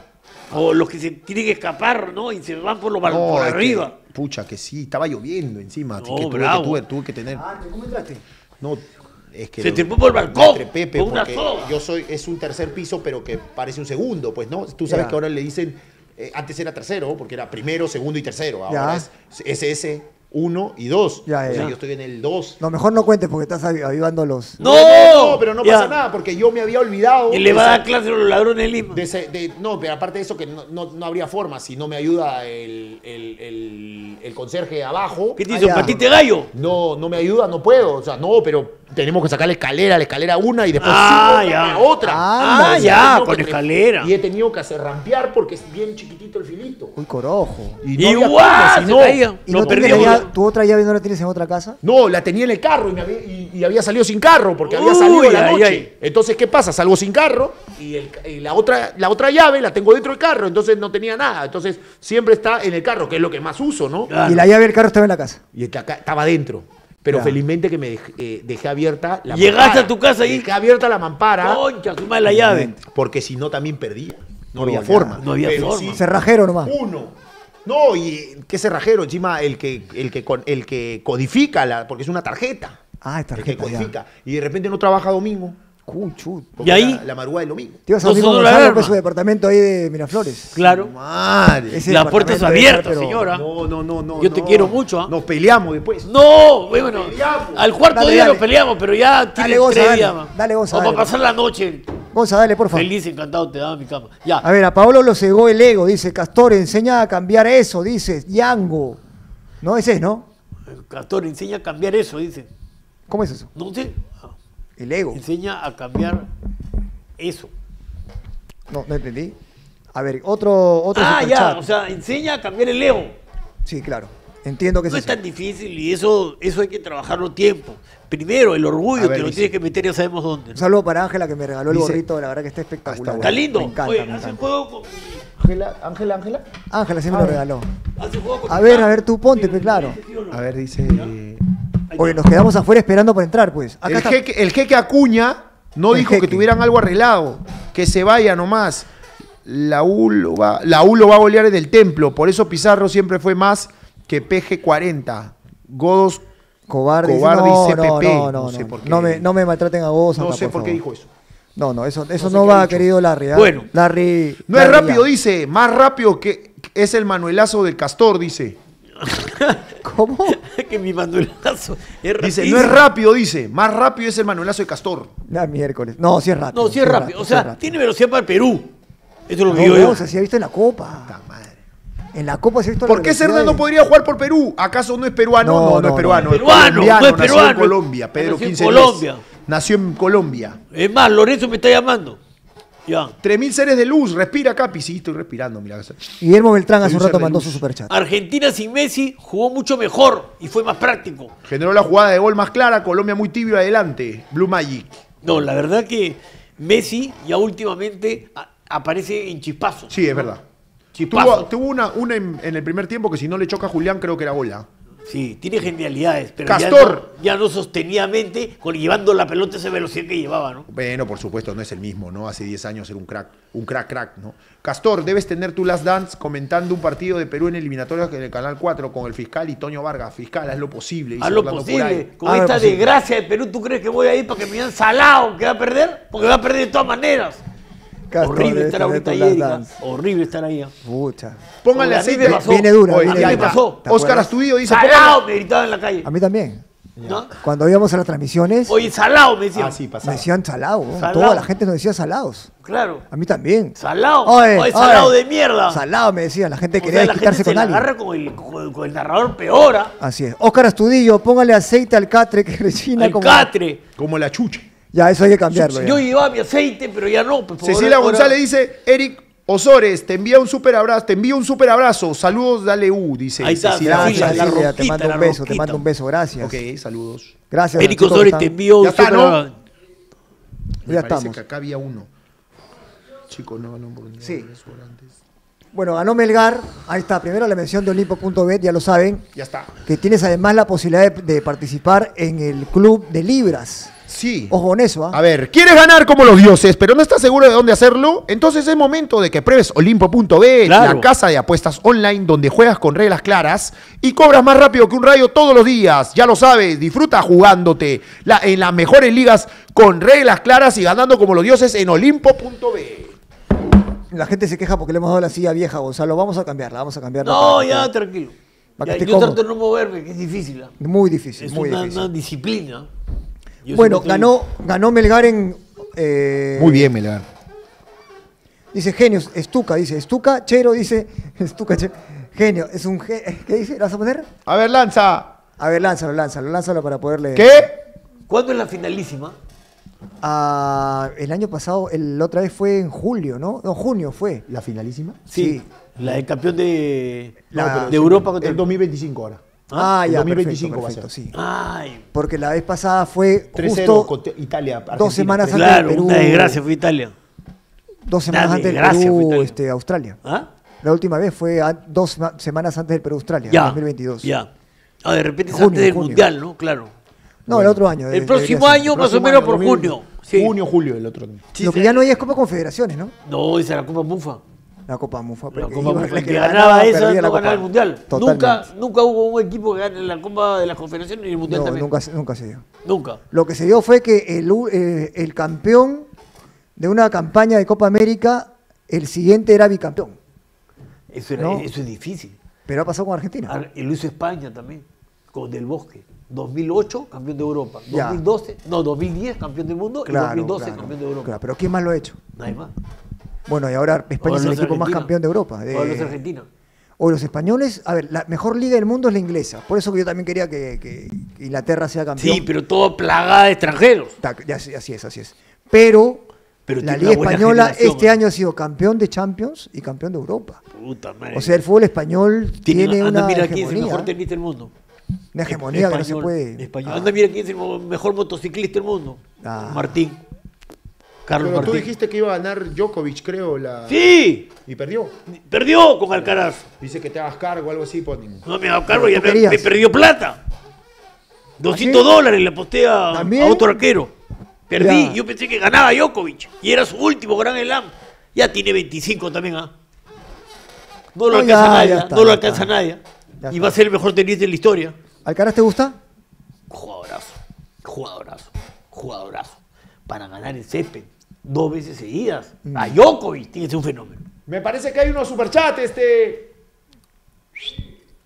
o los que se tienen que escapar, ¿no? Y se van por, los no, arriba. Pucha, que sí, estaba lloviendo encima, no, que tuve. Que tuve, tuve, que tener. Ah, ¿cómo entraste? No, es que. Se trepó por el balcón. Una. Yo soy, es un tercer piso, pero que parece un segundo, pues, ¿no? Tú sabes que ahora le dicen. Eh, antes era tercero, porque era primero, segundo y tercero. Ahora es SS 1 y 2. Ya, ya, o sea, yo estoy en el 2. No, mejor no cuentes porque estás avivando los. ¡No! no, pero no pasa nada porque yo me había olvidado. Y le va a dar clase los ladrones Lima. De no, pero aparte de eso, que no, no, no habría forma si no me ayuda el, el, el, el conserje abajo. ¿Qué te hizo? Ah, ¿Patite gallo? No, no me ayuda, no puedo. O sea, no, pero tenemos que sacar la escalera, la escalera una y después Ah, ya. otra. Ah, Entonces, ya, con escalera. Y he tenido que hacer rampear porque es bien chiquitito el filito. Uy, corojo. Y no había Igual, no-. ¿Y no la llave- tu otra llave no la tienes en otra casa? No, la tenía en el carro y, me había, y- y había salido sin carro porque había salido en la noche. ay. Entonces, ¿qué pasa? Salgo sin carro y, el- y la, otra, la otra llave la tengo dentro del carro, entonces no tenía nada. Entonces, siempre está en el carro, que es lo que más uso, ¿no? Claro. Y la llave del carro estaba en la casa. Y estaba dentro. Pero Ya. felizmente que me dej- eh, dejé abierta la ¿Llegaste mampara. a tu casa y- Dejé abierta la mampara Concha, su madre la llave. porque si no también perdía. No No, había forma. No había Pero forma. sí, Cerrajero nomás. uno. No, y qué cerrajero, encima el que, el que, con- el que codifica, la, porque es una tarjeta. Ah, es El que tarjeta ya. codifica. Y de repente no trabaja domingo. ¿Y ahí? La, la madrugada es domingo. Te ibas a dormir con la Gonzalo, pues, su departamento ahí de Miraflores. Claro. Madre. Ese La puerta es departamento abierta, pero- señora. No, no, no, no. Yo te no. quiero mucho, ¿ah? Nos peleamos después. No, bueno, Peleamos. al cuarto Dale, día dale. nos peleamos, pero ya tiene Gonza, tres dale. días más. Dale, Gonza, Vamos dale. a pasar la noche Gonza, dale, por favor. feliz, encantado, te daba mi cama. Ya. A ver, a Paolo lo cegó el ego, dice Castor, enseña a cambiar eso, dice Yango. No, ese es, ¿no? Castor, enseña a cambiar eso, dice. ¿Cómo es eso? No sé. Ah, El ego. Enseña a cambiar eso. No, no entendí. A ver, otro, otro Ah, ya, o sea, enseña a cambiar el ego. Sí, claro. Entiendo que No es así. tan difícil y eso, eso hay que trabajarlo tiempo. Primero, el orgullo, ver, te lo dice. tienes que meter, ya sabemos dónde. Un saludo para Ángela que me regaló el Dice- gorrito, la verdad que está espectacular. Ah, Está lindo. Me encanta, Oye, me hace encanta. juego con. Ángela, Ángela, Ángela. Ángela sí me lo regaló. Hace juego con A ver, a ver, tú ponte, pues claro. A ver, dice. Oye, nos quedamos afuera esperando por entrar, pues. Acá El está. jeque, el jeque Acuña no El dijo que tuvieran algo arreglado, que se vaya nomás. La U lo va, la U lo va a golear en el templo, por eso Pizarro siempre fue más que PG40. Godos, Cobarde. Cobarde y no, CPP. No, no, no, No sé no. por qué. No me, no me maltraten a vos. no acá, sé por qué dijo eso. No, no, eso, eso sé no va, querido Larry. ¿ah? Bueno. Larry. No es rápido, ya. dice, más rápido que es el manuelazo del castor, dice. ¿Cómo? <laughs> que mi manuelazo es Dice, rapidísimo. no es rápido, dice, más rápido es el manuelazo de castor. La miércoles. No, sí es rápido. No, sí es rápido. O sea, rápido. tiene velocidad para el Perú. Eso es lo No, que digo yo. weón, se ha visto en la Copa. Puta madre. En la Copa se ha visto ¿Por la qué Cerda no podría jugar por Perú? ¿Acaso no es peruano? No, No, no, no, es no. peruano. Es peruano, no es Nació en peruano. Colombia, Pedro Nació en 15 Colombia. Nació en Colombia. Es más, Lorenzo me está llamando. Ya. 3000 seres de luz, respira Capi. Sí, estoy respirando, mira. Guillermo Beltrán hace un rato mandó su superchat. Argentina sin Messi jugó mucho mejor y fue más práctico. Generó la jugada de gol más clara, Colombia muy tibio adelante. Blue Magic. No, la verdad que Messi ya últimamente aparece en chispazos. Sí, es verdad. Chispazo. Tuvo, tuvo una, una en, en el primer tiempo que si no le choca a Julián creo que era bola. Sí, tiene genialidades, pero Castor. Ya, no, ya no sostenidamente con llevando la pelota a esa velocidad que llevaba, ¿no? Bueno, por supuesto, no es el mismo, ¿no? Hace 10 años era un crack, un crack, crack, ¿no? Castor, debes tener tu last dance comentando un partido de Perú en eliminatorias en el Canal 4 con el fiscal y Toño Vargas. Fiscal, haz lo posible. Haz lo posible. Con Haz esta posible. desgracia de Perú, ¿tú crees que voy a ir para que me digan salado que va a perder? Porque va a perder de todas maneras. Horrible estar ahorita ahí, Erika. Horrible estar ahí. ¿ah? Pucha. Póngale Oye, a mí aceite. me pasó. Viene dura, Oye, viene está. pasó. ¿Te Oscar acuerdas? Astudillo dice. ¡Salado! Me gritaban en la calle. A mí también. ¿No? Cuando íbamos a las transmisiones, Oye, salado, me decían. Ah, sí, me decían salado. Toda la gente nos decía salados. Claro. A mí también. Salado. Oye, Oye, salado oye. de mierda. Salado me decían. La gente O quería sea, la quitarse gente se con alguien. agarra con el, con, con el narrador peor, ¿ah? Así es. Oscar Astudillo, póngale aceite al catre que rechina Al como. catre. Como la chucha. Ya, eso hay que cambiarlo. ya. Yo llevaba mi aceite, pero ya no. pues, por Cecilia ahora- González dice, Eric Osores, te envía un super abrazo, te envío un super abrazo. Saludos, dale U, dice Ahí está, Cecilia Gracias, la González. Cecilia, te mando un beso, te mando un beso, gracias. Ok, saludos. Gracias. Eric a están- te envió Ya un super ¿no? abrazo. Me Ya parece estamos. que acá había uno. Chico, no, no, porque no Sí. Bueno, ganó Melgar. Ahí está. Primero la mención de Olimpo.bet, ya lo saben. Ya está. Que tienes además la posibilidad de, de participar en el club de Libras. Sí. Ojo con eso, ¿ah? A ver, ¿quieres ganar como los dioses, pero no estás seguro de dónde hacerlo? Entonces es momento de que pruebes Olimpo.bet, Claro. la casa de apuestas online donde juegas con reglas claras y cobras más rápido que un rayo todos los días. Ya lo sabes, disfruta jugándote la- en las mejores ligas con reglas claras y ganando como los dioses en Olimpo.bet. La gente se queja porque le hemos dado la silla vieja, Gonzalo. Vamos a cambiarla, vamos a cambiarla. No, para- ya, tranquilo. Para Ya, que esté yo cómodo. trato de no moverme, que es difícil. ¿ah? Muy difícil, Es muy una, difícil. una disciplina. Yo Bueno, estoy- ganó, ganó Melgar en. eh, Muy bien, Melgar. Dice genios, Estuca, dice Estuca, Chero, dice <laughs> Estuca, Chero. Genio, es un. ge- ¿Qué dice? ¿Lo vas a poner? A ver, lanza. A ver, lánzalo, lánzalo, lánzalo para poderle. ¿Qué? ¿Cuándo es la finalísima? Ah, el año pasado, el, la otra vez fue en julio, ¿no? No, junio fue. ¿La finalísima? Sí. La del campeón de, La- de Europa contra El 2025 ahora. Ah, El ya, 2025 perfecto, va a perfecto, ser. sí. Ay, Porque la vez pasada fue 3-0 justo Italia. Argentina, dos semanas 3-0. antes claro, del Perú. una desgracia fue Italia. dos semanas Una antes fue Perú, este, Australia. ¿Ah? La última vez fue a- dos sema- semanas antes del Perú Australia, Ya. 2022. Ya. Ah, de repente es antes del junio. mundial, ¿no? Claro. No, el otro año. El de- próximo año, más o menos año, por 2000, junio. Sí. Junio, julio, el otro. Sí, Lo sí. que ya no hay es Copa Confederaciones, ¿no? No, esa es la Copa Mufa. La Copa Mufa. La Copa Mufa. la que ganaba esa no ganaba el mundial. Totalmente. Nunca, nunca hubo un equipo que gane la Copa de las Confederaciones ni el mundial No, también. nunca, se- nunca se dio. Nunca. Lo que se dio fue que el, eh, el campeón de una campaña de Copa América, el siguiente era bicampeón. Eso, era- No. eso es difícil. Pero ha pasado con Argentina. Ar- Y lo hizo España también, con Del Bosque. 2008, campeón de Europa. Ya. 2012, no, 2010, campeón del mundo. y 2012, campeón de Europa. claro, pero ¿quién más lo ha hecho? Nadie más. Bueno, y ahora España es el equipo más campeón de Europa. de- Ahora los Argentina. O los españoles, a ver, la mejor liga del mundo es la inglesa. Por eso que yo también quería que, que Inglaterra sea campeón. Sí, pero todo plagada de extranjeros. Así es, así es. Pero, Pero la tiene Liga Española este ¿eh? año ha sido campeón de Champions y campeón de Europa. Puta madre. O sea, el fútbol español tiene, anda, una mira quién es el hegemonía, mejor tenista del mundo. una hegemonía que no se puede. español. Ah, Anda, mira quién es el mejor motociclista del mundo. Ah. Martín. Carlos Pero tú Martín. dijiste que iba a ganar Djokovic, creo, la... Sí, y perdió. perdió con Alcaraz. Dice que te hagas cargo, algo así, ponen. No me hago cargo, ya ¿Tú me, querías? me perdió plata. 200 ¿Ah, dólares le aposté a, ¿También? a otro arquero. Perdí, Ya. yo pensé que ganaba Djokovic y era su último gran slam. Ya tiene 25 también, ¿ah? No lo No, alcanza ya, nadie, ya ¿ah? está, no lo alcanza está. nadie. Ya y está. va a ser el mejor tenista de la historia. ¿Alcaraz te gusta? Jugadorazo, jugadorazo, jugadorazo. Para ganar el césped dos veces seguidas. Mm. A Djokovic tiene que ser un fenómeno. Me parece que hay unos superchats, este...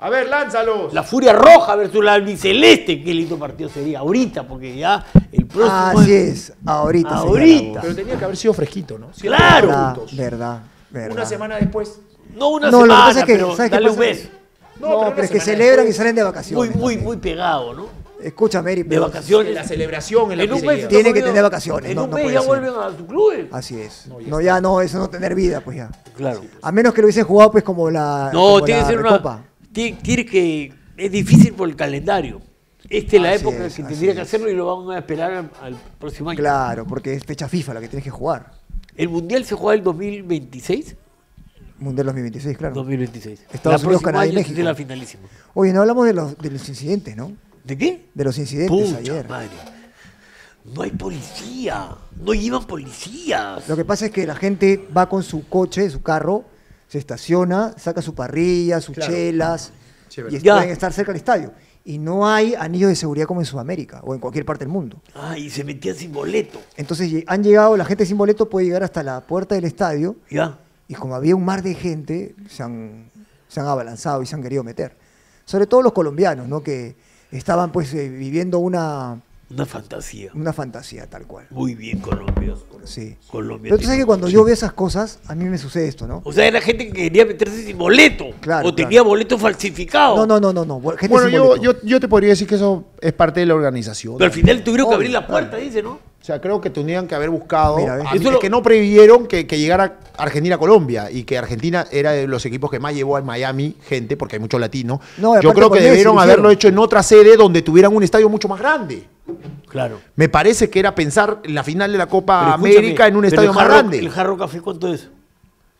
A ver, lánzalos. La Furia Roja versus la Albiceleste, qué lindo partido sería. Ahorita, porque ya el próximo. Así es, ahorita. Ahorita. Pero tenía que haber sido fresquito, ¿no? Claro. Verdad, verdad, verdad. Una semana después. No una No, lo que semana, pasa es que, pero ¿sabes qué dale un beso. No, No, pero es que semana celebran y salen de Muy, vacaciones. muy, también. muy pegado, ¿no? Escucha, Mary, De vacaciones. La celebración en la En que un mes. Tiene que tener vacaciones, En no- un mes ya ser. vuelven a sus clubes. Así es. No, ya No, está. ya no, eso no tener vida, pues ya. Claro. A menos que lo hubiesen jugado, pues como la. No, como tiene la que ser una. Tiene, tiene que. Es difícil por el calendario. Esta es la Así época es, que tendría que hacerlo y lo vamos a esperar al, al próximo año. Claro, porque es fecha FIFA la que tienes que jugar. ¿El mundial se juega el 2026? Mundial 2026, claro. 2026. Estados el Unidos, Canadá y México. la finalísima. Oye, no hablamos de los, de los incidentes, ¿no? ¿De qué? De los incidentes Pucha ayer. madre. No hay policía. No llevan policías. Lo que pasa es que la gente va con su coche, su carro, se estaciona, saca su parrilla, sus Claro. chelas, Chévere. y Ya. pueden estar cerca del estadio. Y no hay anillos de seguridad como en Sudamérica o en cualquier parte del mundo. Ah, y se metían sin boleto. Entonces han llegado, la gente sin boleto puede llegar hasta la puerta del estadio Ya. y como había un mar de gente, se han, se han abalanzado y se han querido meter. Sobre todo los colombianos, ¿no? Que estaban pues eh, viviendo una, Una fantasía. una fantasía tal cual. Muy bien, Colombia. Sí. Colombia. Pero tú sabes que cuando yo veo esas cosas, a mí me sucede esto, ¿no? O sea, era gente que quería meterse sin boleto. Claro, o tenía boleto falsificado. No, no, no, no, no. Gente Bueno, sin yo, boleto. yo, yo te podría decir que eso es parte de la organización. Pero al final tuvieron que abrir la claro. puerta, dice, ¿no? O sea, creo que tenían que haber buscado. Mira, a es lo- que no previeron que, que llegara Argentina-Colombia y que Argentina era de los equipos que más llevó a Miami gente, porque hay mucho latino. No, Yo creo que debieron lo haberlo hecho en otra sede donde tuvieran un estadio mucho más grande. Claro. Me parece que era pensar en la final de la Copa América en un estadio más grande. ¿El Jarro Café cuánto es?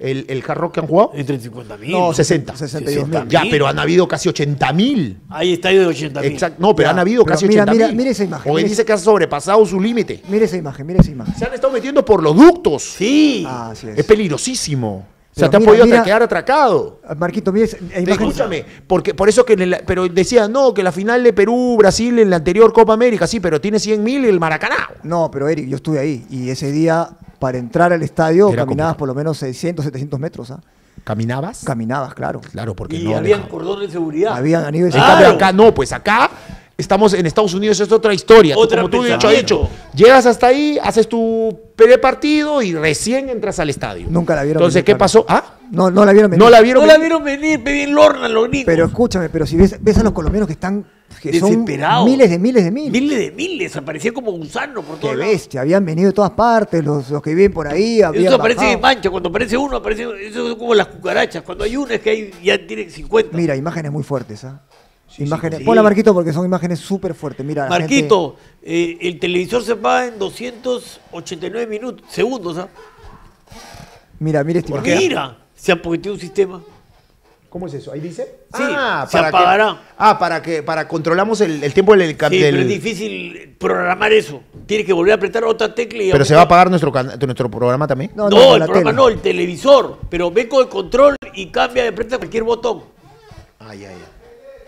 ¿El, el Hard Rock que han jugado? Entre 50 mil. No, 60. 62 mil. Ya, pero han habido casi 80 mil. Hay estadio de 80 mil. Exacto. No, pero Ya, han habido pero casi mira, 80 mira, mil. mira esa imagen, O él mira dice que ha sobrepasado su límite. Mira esa imagen, mira esa imagen. Se han estado metiendo por los ductos. Sí. Ah, así es. Es peligrosísimo. O sea, Pero te han podido mira- quedar atracado. Ah, Marquito, mira esa Te- imagen. Escúchame, porque por eso que en el- pero decían, no, que la final de Perú, Brasil en la anterior Copa América, sí, pero tiene 100 mil el Maracaná. No, pero Eric, yo estuve ahí y ese día para entrar al estadio Era caminabas complicado. por lo menos 600, 700 metros. ¿ah? ¿Caminabas? Caminabas, claro. claro, porque Y no había dejan. cordón de seguridad. Habían a nivel En cambio, Claro. acá no, pues acá estamos en Estados Unidos, es otra historia. Otra como tú pensamiento. dicho, llegas hasta ahí, haces tu partido y recién entras al estadio. Nunca la vieron Entonces, venir, ¿qué pasó? ¿Ah? No, no la vieron venir. No la vieron. No la venir? vieron venir, bien Lorna, los gringos. Pero escúchame, pero si ves, ves a los colombianos que están. que son Desesperados. miles de miles de miles. Miles de miles, aparecía como gusano por Qué todos lados. bestia, habían venido de todas partes, los, los que viven por ahí. Habían Eso aparece bajado. en mancha, cuando aparece uno, aparece. Eso es como las cucarachas. Cuando hay una es que hay, ya tienen 50. Mira, imágenes muy fuertes, ¿ah? Imágenes. sí. Ponla, Marquito, porque son imágenes súper fuertes. Mira, la Marquito, eh, el televisor se apaga en 289 minutos, segundos, ¿ah? mira, mira este qué? Mira, se apoqueteó un sistema. ¿Cómo es eso? ¿Ahí dice? Sí, ah, se para apagará. Que, ah, para que para controlamos el, el tiempo del, Sí, del- pero es difícil programar eso. Tienes que volver a apretar otra tecla y Pero se va a apagar nuestro nuestro programa también. No, No, no, el programa tele. no, el televisor. Pero ve con el control y cambia, aprieta cualquier botón. Ay, ay, ay.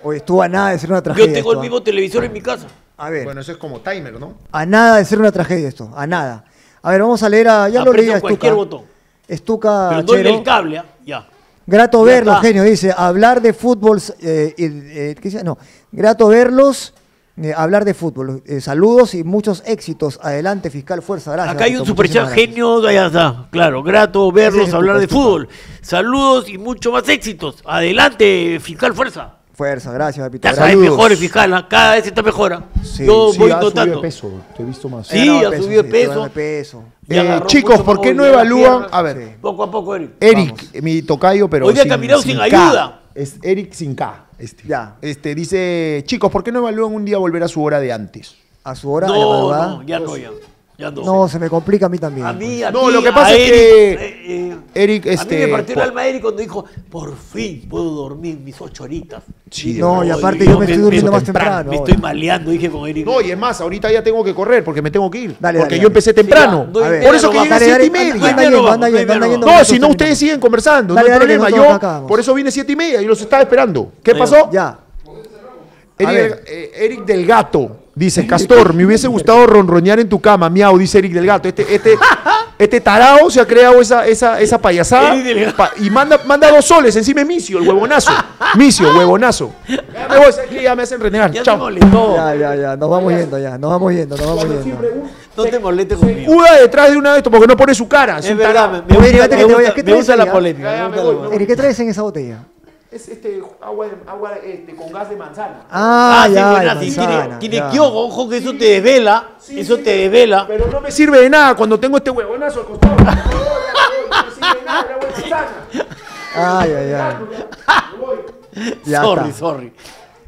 Oye, estuvo a nada de ser una tragedia. Yo tengo el esto, ¿ah? mismo televisor en mi casa. A ver, Bueno, eso es como timer, ¿no? a nada de ser una tragedia esto, a nada. A ver, vamos a leer a. Ya lo leí a cualquier Estuca. botón. Estuca, Pero no el cable, ¿ah? ya. Grato Ya verlos, está. genio, dice. Hablar de fútbol. eh, eh, ¿qué dice? No. Grato verlos. eh, hablar de fútbol. Eh, saludos y muchos éxitos. Adelante, fiscal Fuerza. Gracias. Acá hay un superchat genio, allá está. Claro, grato verlos es hablar de fútbol. Saludos y mucho más éxitos. Adelante, fiscal Fuerza. Fuerza, gracias, Pepito. Ya sabes, Saludos. mejor fiscal, ¿ah? cada vez está mejora. Sí, Yo Sí, voy ha subido notando. de peso. Te he visto más. Sí, ha subido de sí, peso. peso. Eh, chicos, ¿por qué no evalúan? A ver, Sí. Poco a poco, Eric. Eric, mi tocayo, pero. Hoy día sin K. ayuda. Es Eric sin K. Este. Ya. Este dice, chicos, ¿por qué no evalúan un día volver a su hora de antes? A su hora de la No, madrugada. no, ya no, ya. Ya no. No, se me complica a mí también. A mí, a No, lo que pasa es Eric, que eh, eh, Eric, a mí este, me partió el alma Eric cuando dijo, por fin puedo dormir mis ocho horitas. Sí, no, y "No, aparte yo me estoy durmiendo más temprano Me ahora". estoy maleando, dije con Eric. No, y es más, ahorita ya tengo que correr porque me tengo que ir. Dale, porque dale, yo dale. empecé temprano. Sí, ya, A ver. Por eso que llegué a dale, siete y media. anda Anda yendo, yendo, anda anda yendo, anda yendo. yendo. No, si no, ustedes siguen conversando. No hay problema. Yo, por eso vine siete y media y los estaba esperando. ¿Qué pasó? Ya. Eh, Eric del Gato dice, Castor, me hubiese gustado ronronear en tu cama, miau, dice Eric del Gato. Este, este, este tarao se ha creado esa, esa, esa payasada pa- y manda, manda dos soles, encima es Micio, el huevonazo. Micio, huevonazo. Ya me ya me hacen renegar. Ya Chao. Ya, ya, ya. Nos vamos yendo ya. Nos vamos yendo, nos vamos yendo. No te molestes conmigo. Uda detrás de una de esto porque no pone su cara. Es, verdad, me, gusta, fíjate que me te gusta- vayas, ¿qué me traes gusta ahí, la ah? polémica. Eri, ¿qué traes en esa botella? Es este agua, de- agua este, con gas de manzana. Ah, Ah, sí, ya, buena, de manzana, tiene, tiene ya. kiosco, ojo que eso te desvela, eso te desvela. Pero no me sirve de nada cuando tengo este huevonazo al costado. <laughs> No, me sirve de nada, era buena manzana. <laughs> Ay, ay, ay. <laughs> Ya sorry, está. sorry.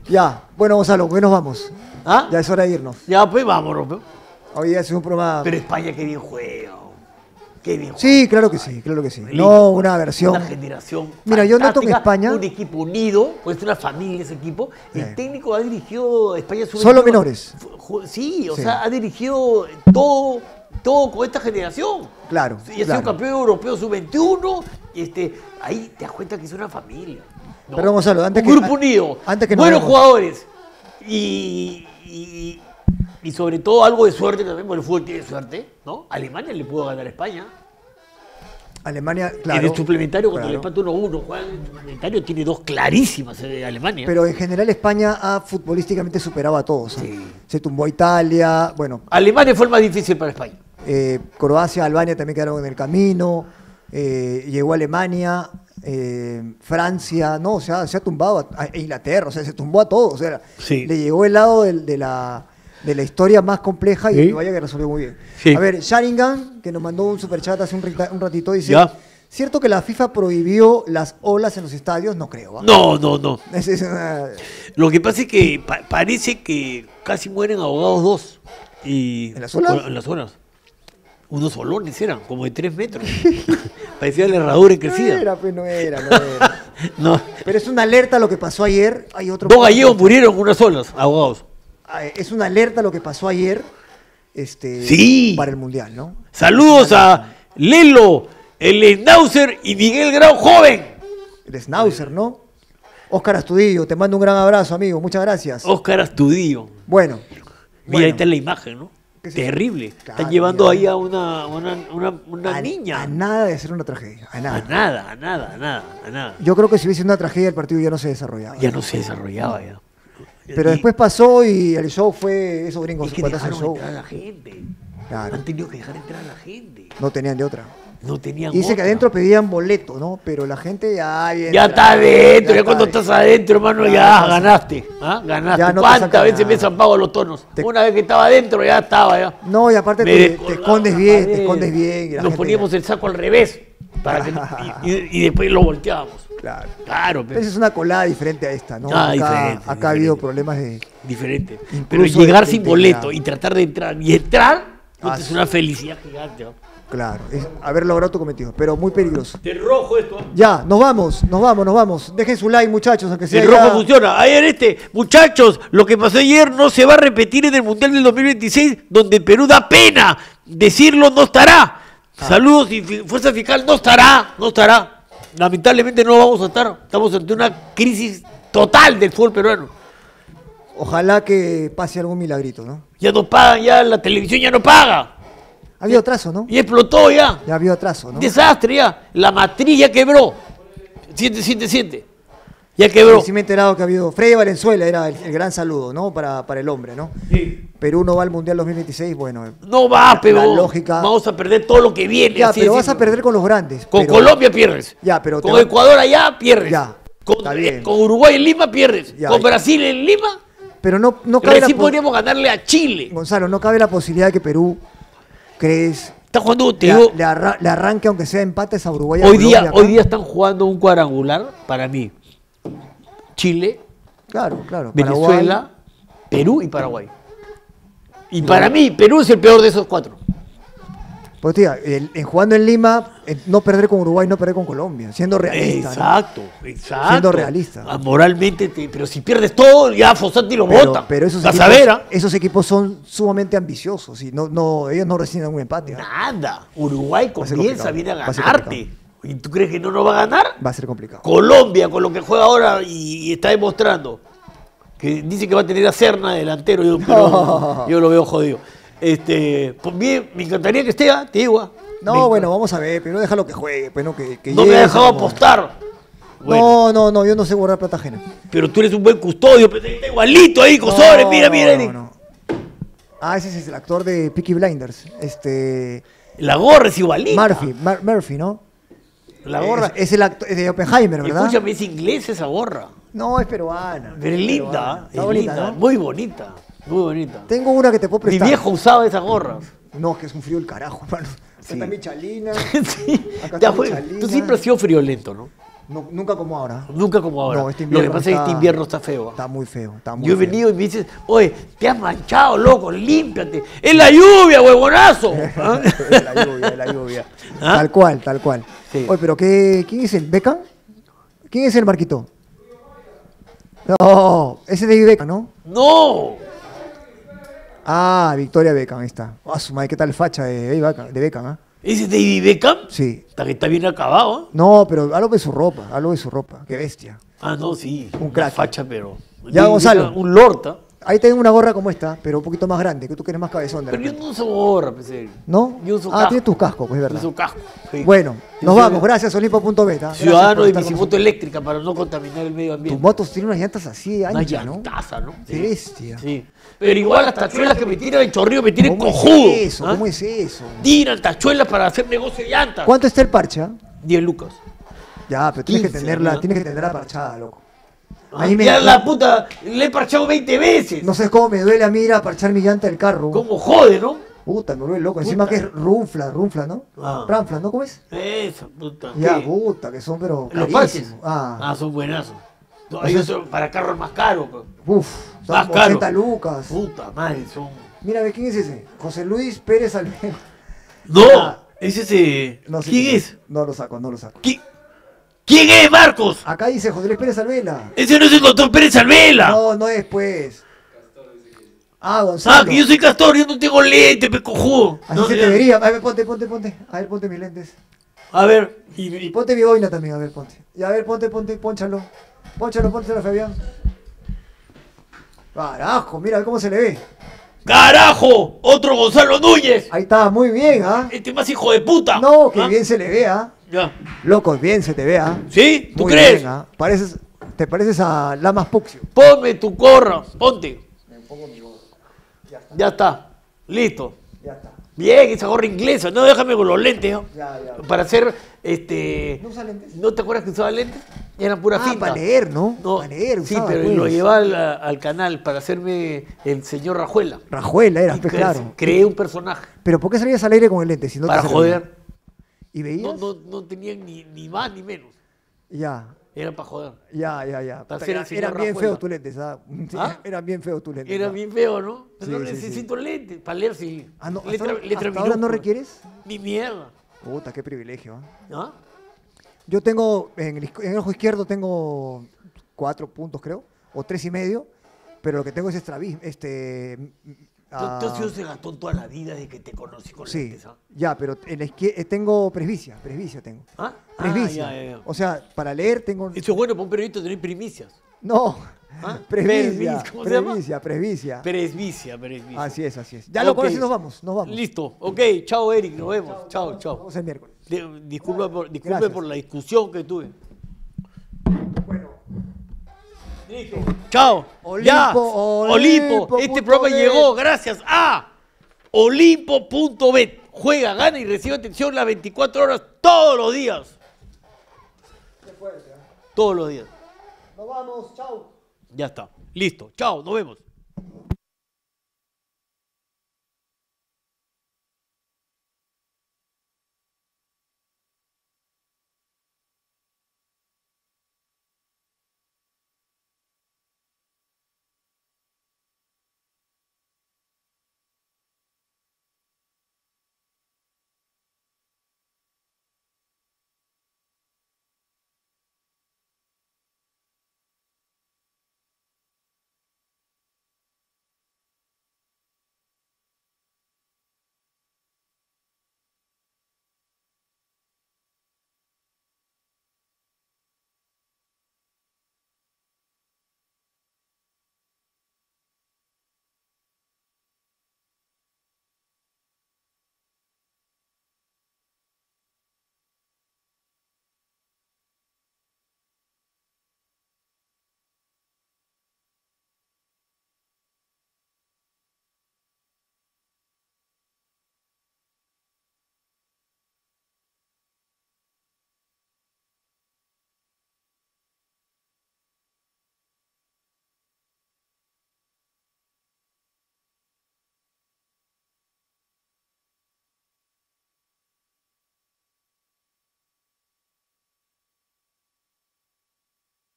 Ya. Bueno, Gonzalo, que nos vamos. ¿Ah? Ya es hora de irnos. Ya, pues vámonos. pues. Hoy día es un programa. Pero España, qué bien juega. Qué bien juega. Sí, claro que sí, claro que sí. Lindo. No una versión. Una generación. Mira, yo noto que España- Un equipo unido, pues es una familia ese equipo. El técnico ha dirigido España sub Solo menores. Sí, o Sí. sea, ha dirigido todo, todo con esta generación. Claro, Y ha sido claro. campeón europeo sub-21. Y este, ahí te das cuenta que es una familia. ¿no? Perdón, Gonzalo, antes un que- grupo unido. antes que nos buenos jugadores. Y, y, y sobre todo algo de suerte también, porque el fútbol tiene suerte. ¿no? Alemania le pudo ganar a España. Alemania, claro. en el suplementario, cuando claro. le empata 1-1, juega en el suplementario, tiene dos clarísimas eh, Alemania. Pero en general España futbolísticamente superado a todos. ¿eh? Sí. Se tumbó a Italia, bueno, Alemania fue el más difícil para España. eh, Croacia, Albania también quedaron en el camino, eh, llegó Alemania, eh, Francia, no, o sea, se ha tumbado a, a Inglaterra, o sea, se tumbó a todos, o sea, Sí. le llegó el lado de, la, de la historia más compleja y Sí. vaya que resolvió muy bien. Sí. A ver, Sharingan, que nos mandó un superchat hace un, rita- un ratito, dice, Ya. ¿cierto que la FIFA prohibió las olas en los estadios? No creo. ¿ah? No, no, no. <laughs> Es- es una- Lo que pasa es que pa- parece que casi mueren ahogados dos. Y, ¿En las olas? En las olas. Unos solones eran, como de tres metros. <laughs> Parecía la herradura No crecida. era, pues no era, no era. <laughs> No. Pero es una alerta lo que pasó ayer. Hay otro Dos gallegos murieron en unas olas, ahogados. Ah, Es una alerta lo que pasó ayer este, Sí. para el Mundial, ¿no? Saludos a Lelo, el Schnauzer y Miguel Grau joven. El Schnauzer, ¿no? Óscar Astudillo, te mando un gran abrazo, amigo. Muchas gracias. Oscar Astudillo. Bueno. Mira, ahí está la imagen, ¿no? Terrible. Claro, Están llevando ahí a una, una, una, una a, niña. A nada de ser una tragedia. A A nada. nada, a nada, a nada, a nada. Yo creo que si hubiese sido una tragedia, el partido ya no se desarrollaba. Ya no se desarrollaba ya. Pero Y- después pasó y el show fue esos gringos Es que dejaron show. entrar a la gente. Claro. Han tenido que dejar entrar a la gente. No tenían de otra. No tenían dice que otra. adentro pedían boleto, ¿no? Pero la gente ya Ya entrado, está adentro, ya, cuando adentro. estás adentro, hermano, Ya ya, ganaste. ¿ah? Ganaste. Ya no ¿Cuántas veces me he zampado los tonos? Te- Una vez que estaba adentro, ya estaba, ya. No, y aparte te, escondes bien, te escondes bien. Nos gente- poníamos el saco al revés. Para que no- y, y- y después lo volteábamos. Claro. Claro, pero Esa es una colada diferente a esta, ¿no? Ah, acá diferente, acá ha habido problemas de... diferente. Pero llegar sin boleto y tratar de entrar y entrar, Ah, es sí. una felicidad gigante. ¿no? Claro, es haber logrado tu cometido, pero muy peligroso. De rojo esto. Ya, nos vamos, nos vamos, nos vamos. Dejen su like, muchachos, aunque sea El rojo ya- funciona. Ayer este, muchachos, lo que pasó ayer no se va a repetir en el Mundial del 2026, donde Perú da pena. Decirlo no estará. Ah. Saludos y fuerza fiscal no estará, no estará. Lamentablemente no vamos a estar. Estamos ante una crisis total del fútbol peruano. Ojalá que pase algún milagrito, ¿no? Ya no pagan, ya la televisión ya no paga. Ha habido atraso, ¿no? Y explotó ya. Ya ha habido atraso, ¿no? Desastre ya. La matriz ya quebró. Siente, siente, siente. Ya quebró. Sí me he enterado que ha habido... Freddy Valenzuela era el, el gran saludo, ¿no? Para, para el hombre, ¿no? Perú no va al Mundial 2026, bueno... No va, pero La lógica- vamos a perder todo lo que viene. Ya, pero vas a perder con los grandes. Con pero- Colombia pierdes. Ya, pero con va- Ecuador allá pierdes. Ya, Con, está bien. eh, con Uruguay en Lima pierdes. Ya, con ya. Brasil en Lima, Pero no, no cabe la recién po- podríamos ganarle a Chile. Gonzalo, no cabe la posibilidad de que Perú, crees, Está jugando, te le, digo, le arra- le arranque aunque sea empates a Uruguay. a hoy día, Colombia acá. hoy día están jugando un cuadrangular para mí. Chile, Claro, claro. Venezuela, Paraguay. Perú y Paraguay. Y para mí, Perú es el peor de esos cuatro. Pues, tía, el- en jugando en Lima, en no perder con Uruguay, no perder con Colombia, siendo realista. ¿no? Exacto, exacto. Siendo realista. Ah, moralmente, te- pero si pierdes todo, ya Fossati lo Pero, vota. pero esos, equipos, esos equipos son sumamente ambiciosos y no, no, ellos no reciben un empate. ¿ah? Nada. Uruguay comienza, viene a ganarte. ¿Y tú crees que no nos va a ganar? Va a ser complicado. Colombia, con lo que juega ahora y, y está demostrando, que dice que va a tener a Serna delantero, yo, pero <laughs> yo lo veo jodido. Este, pues bien, me encantaría que esté, ¿ah? te digo. ¿ah? No, Me- bueno, vamos a ver, pero déjalo que juegue, pues no que, que No me ha dejado no. apostar. Bueno, No, no, no, yo no sé guardar plata ajena. pero tú eres un buen custodio, pero está igualito ahí, con sobres, mira, mira. no. Ah, ese es el actor de Peaky Blinders. Este. La gorra es igualita. Murphy, Mar- Murphy, ¿no? La gorra. Es, es el actor es de Oppenheimer, ¿verdad? Escúchame, es inglés esa gorra. No, es peruana. Pero es linda, es bonita, linda, ¿no? muy bonita, muy bonita. Tengo una que te puedo Mi prestar. viejo usaba esas gorras. No, que es un frío el carajo, hermano. <laughs> Acá Sí. está mi chalina. <laughs> sí. Acá está Michalina. Tú siempre has sido friolento, ¿no? No, nunca como ahora. Nunca como ahora. No, este Lo que pasa es que este invierno está feo. ¿ah? Está muy feo. Está muy Yo he feo. venido y me dices, oye, te has manchado, loco, límpiate. Es la lluvia, huevonazo. <laughs> ¿Ah? la lluvia, la <laughs> lluvia. ¿Ah? Tal cual, tal cual. Sí. Oye, pero qué, ¿quién es el Beckham? ¿Quién es el Marquito? No, ese es David Beckham, ¿no? No. Ah, Victoria Beckham, ahí está. Ah, su madre, qué tal facha de, de Beckham, ¿ah? ¿Ese es David Beckham? Sí. Está está bien acabado, ¿ah? No, pero algo de su ropa, algo de su ropa. Qué bestia. Ah, no, sí. Un Una crack. facha, pero. Ya, Gonzalo. Un lorta. Ahí tengo una gorra como esta, pero un poquito más grande, que tú que eres más cabezón de Pero yo no uso gorra, pues. eh. ¿No? Yo uso ah, casco. tienes tus cascos, pues es Yo verdad. uso casco. sí. Bueno, Yo nos vamos. Gracias, Olimpo.beta. Ciudadano de bicimoto eléctrica para no contaminar el medio Tus ambiente. motos tienen unas llantas así anchas, ¿no? llantaza, ¿no? Qué bestia. Sí. Pero igual las tachuelas que me tiran el chorrillo me tienen ¿Cómo cojudo. es eso? ¿ah? ¿Cómo es eso? Tiran tachuelas para hacer negocio de llantas. ¿Cuánto está el parche? ah? 10 lucas. Ya, pero tienes que 15, tenerla, ¿no? tienes que tenerla parchada, loco. A Ah, mí me- ya la puta, le he parchado 20 veces. No sé cómo me duele a mí ir a parchar mi llanta del carro. ¿Cómo jode, no? Puta, me duele loco. Encima Puta. que es runfla, runfla, ¿no? Ah. Ranfla, ¿no? ¿Cómo es? Esa puta. Ya, puta, que son pero Los carísimos. parches. Ah, Ah, son buenazos. No, O sea, ellos son para carros más caros. pues. uf, son Más como caro. 80 lucas. Puta madre, son. Mira, ve quién es ese. José Luis Pérez Almeida. No, Ah. es ese. No sé ¿Quién es? No lo saco, no lo saco. ¿Qui- ¿Quién es, Marcos? Acá dice José Luis Pérez Alvela. Ese no es el doctor Pérez Alvela. No, no es pues. Ah, Gonzalo. ah, que yo soy castor, yo no tengo lente, me cojudo. Así No, se te vería. A ver, ponte, ponte, ponte. A ver, ponte mis lentes. A ver, y, Y ponte mi boina también, a ver, ponte. Y a ver, ponte, ponte, ponchalo. Ponchalo, póntelo, Fabián. Carajo, mira cómo se le ve. ¡Carajo! ¡Otro Gonzalo Núñez! Ahí está, muy bien, ¿ah? Este más hijo de puta. No, que ¿Ah? bien se le vea. Ya. Loco, bien se te vea. ¿Sí? ¿Tú Muy crees? bien, ¿ah? Pareces, te pareces a Lamas Puxio. Ponme tu corra, ponte. Ya está. Listo. Ya está. Bien, esa gorra inglesa. No, déjame con los lentes. ¿no? Ya, ya. Para hacer, este... ¿No usa lentes? ¿No te acuerdas que usaba lentes? Eran pura Ah, finta. para leer, ¿no? No, Para leer, sí, pero pues. lo llevaba al, al canal para hacerme el señor Rajuela. Rajuela era, pues claro. Creé un personaje Pero ¿por qué salías al aire con el lente? Si no para joder. ¿Y veías? No, no, no tenían ni, ni más ni menos. Ya, Era para joder. ya, ya, ya. Para era- eran bien feos tus lentes, ¿ah? Sí, ¿Ah? Eran bien feos tus lentes. Era ¿ah? bien feo, ¿no? Sí, no sí, sí. necesito lentes para leer si. Ah, no, letra, hasta ahora no requieres. Ni mierda. Puta, qué privilegio. ¿ah? ¿Ah? Yo tengo, en el, en el ojo izquierdo tengo cuatro puntos, creo, o tres y medio, pero lo que tengo es estrabismo, este... mm, Tú, ah, tú has sido ese gastón toda la vida desde que te conocí con sí, lentes, ¿ah? ya, pero en la eh, tengo presbicia, presbicia tengo. ¿Ah? Ah, Presbicia. ya, ya, ya. O sea, para leer tengo... Eso es bueno para un periodista tener primicias. No, ¿Ah? <laughs> presbicia, Presbicia, ¿cómo se llama? presbicia, presbicia. Presbicia, presbicia. Así es, así es. Ya lo Ok. conoces, nos vamos, nos vamos. Listo. Ok, chao Eric, nos vemos. Chao, chao. Vamos el miércoles. Disculpa por, disculpe por la discusión que tuve. Listo. Chao. Olimpo, ya. Olimpo, Olimpo. Este programa bet. llegó gracias a Olimpo.bet. Juega, gana y recibe atención las 24 horas todos los días. Todos los días. nos vamos, chao. Ya está. Listo. Chao. Nos vemos.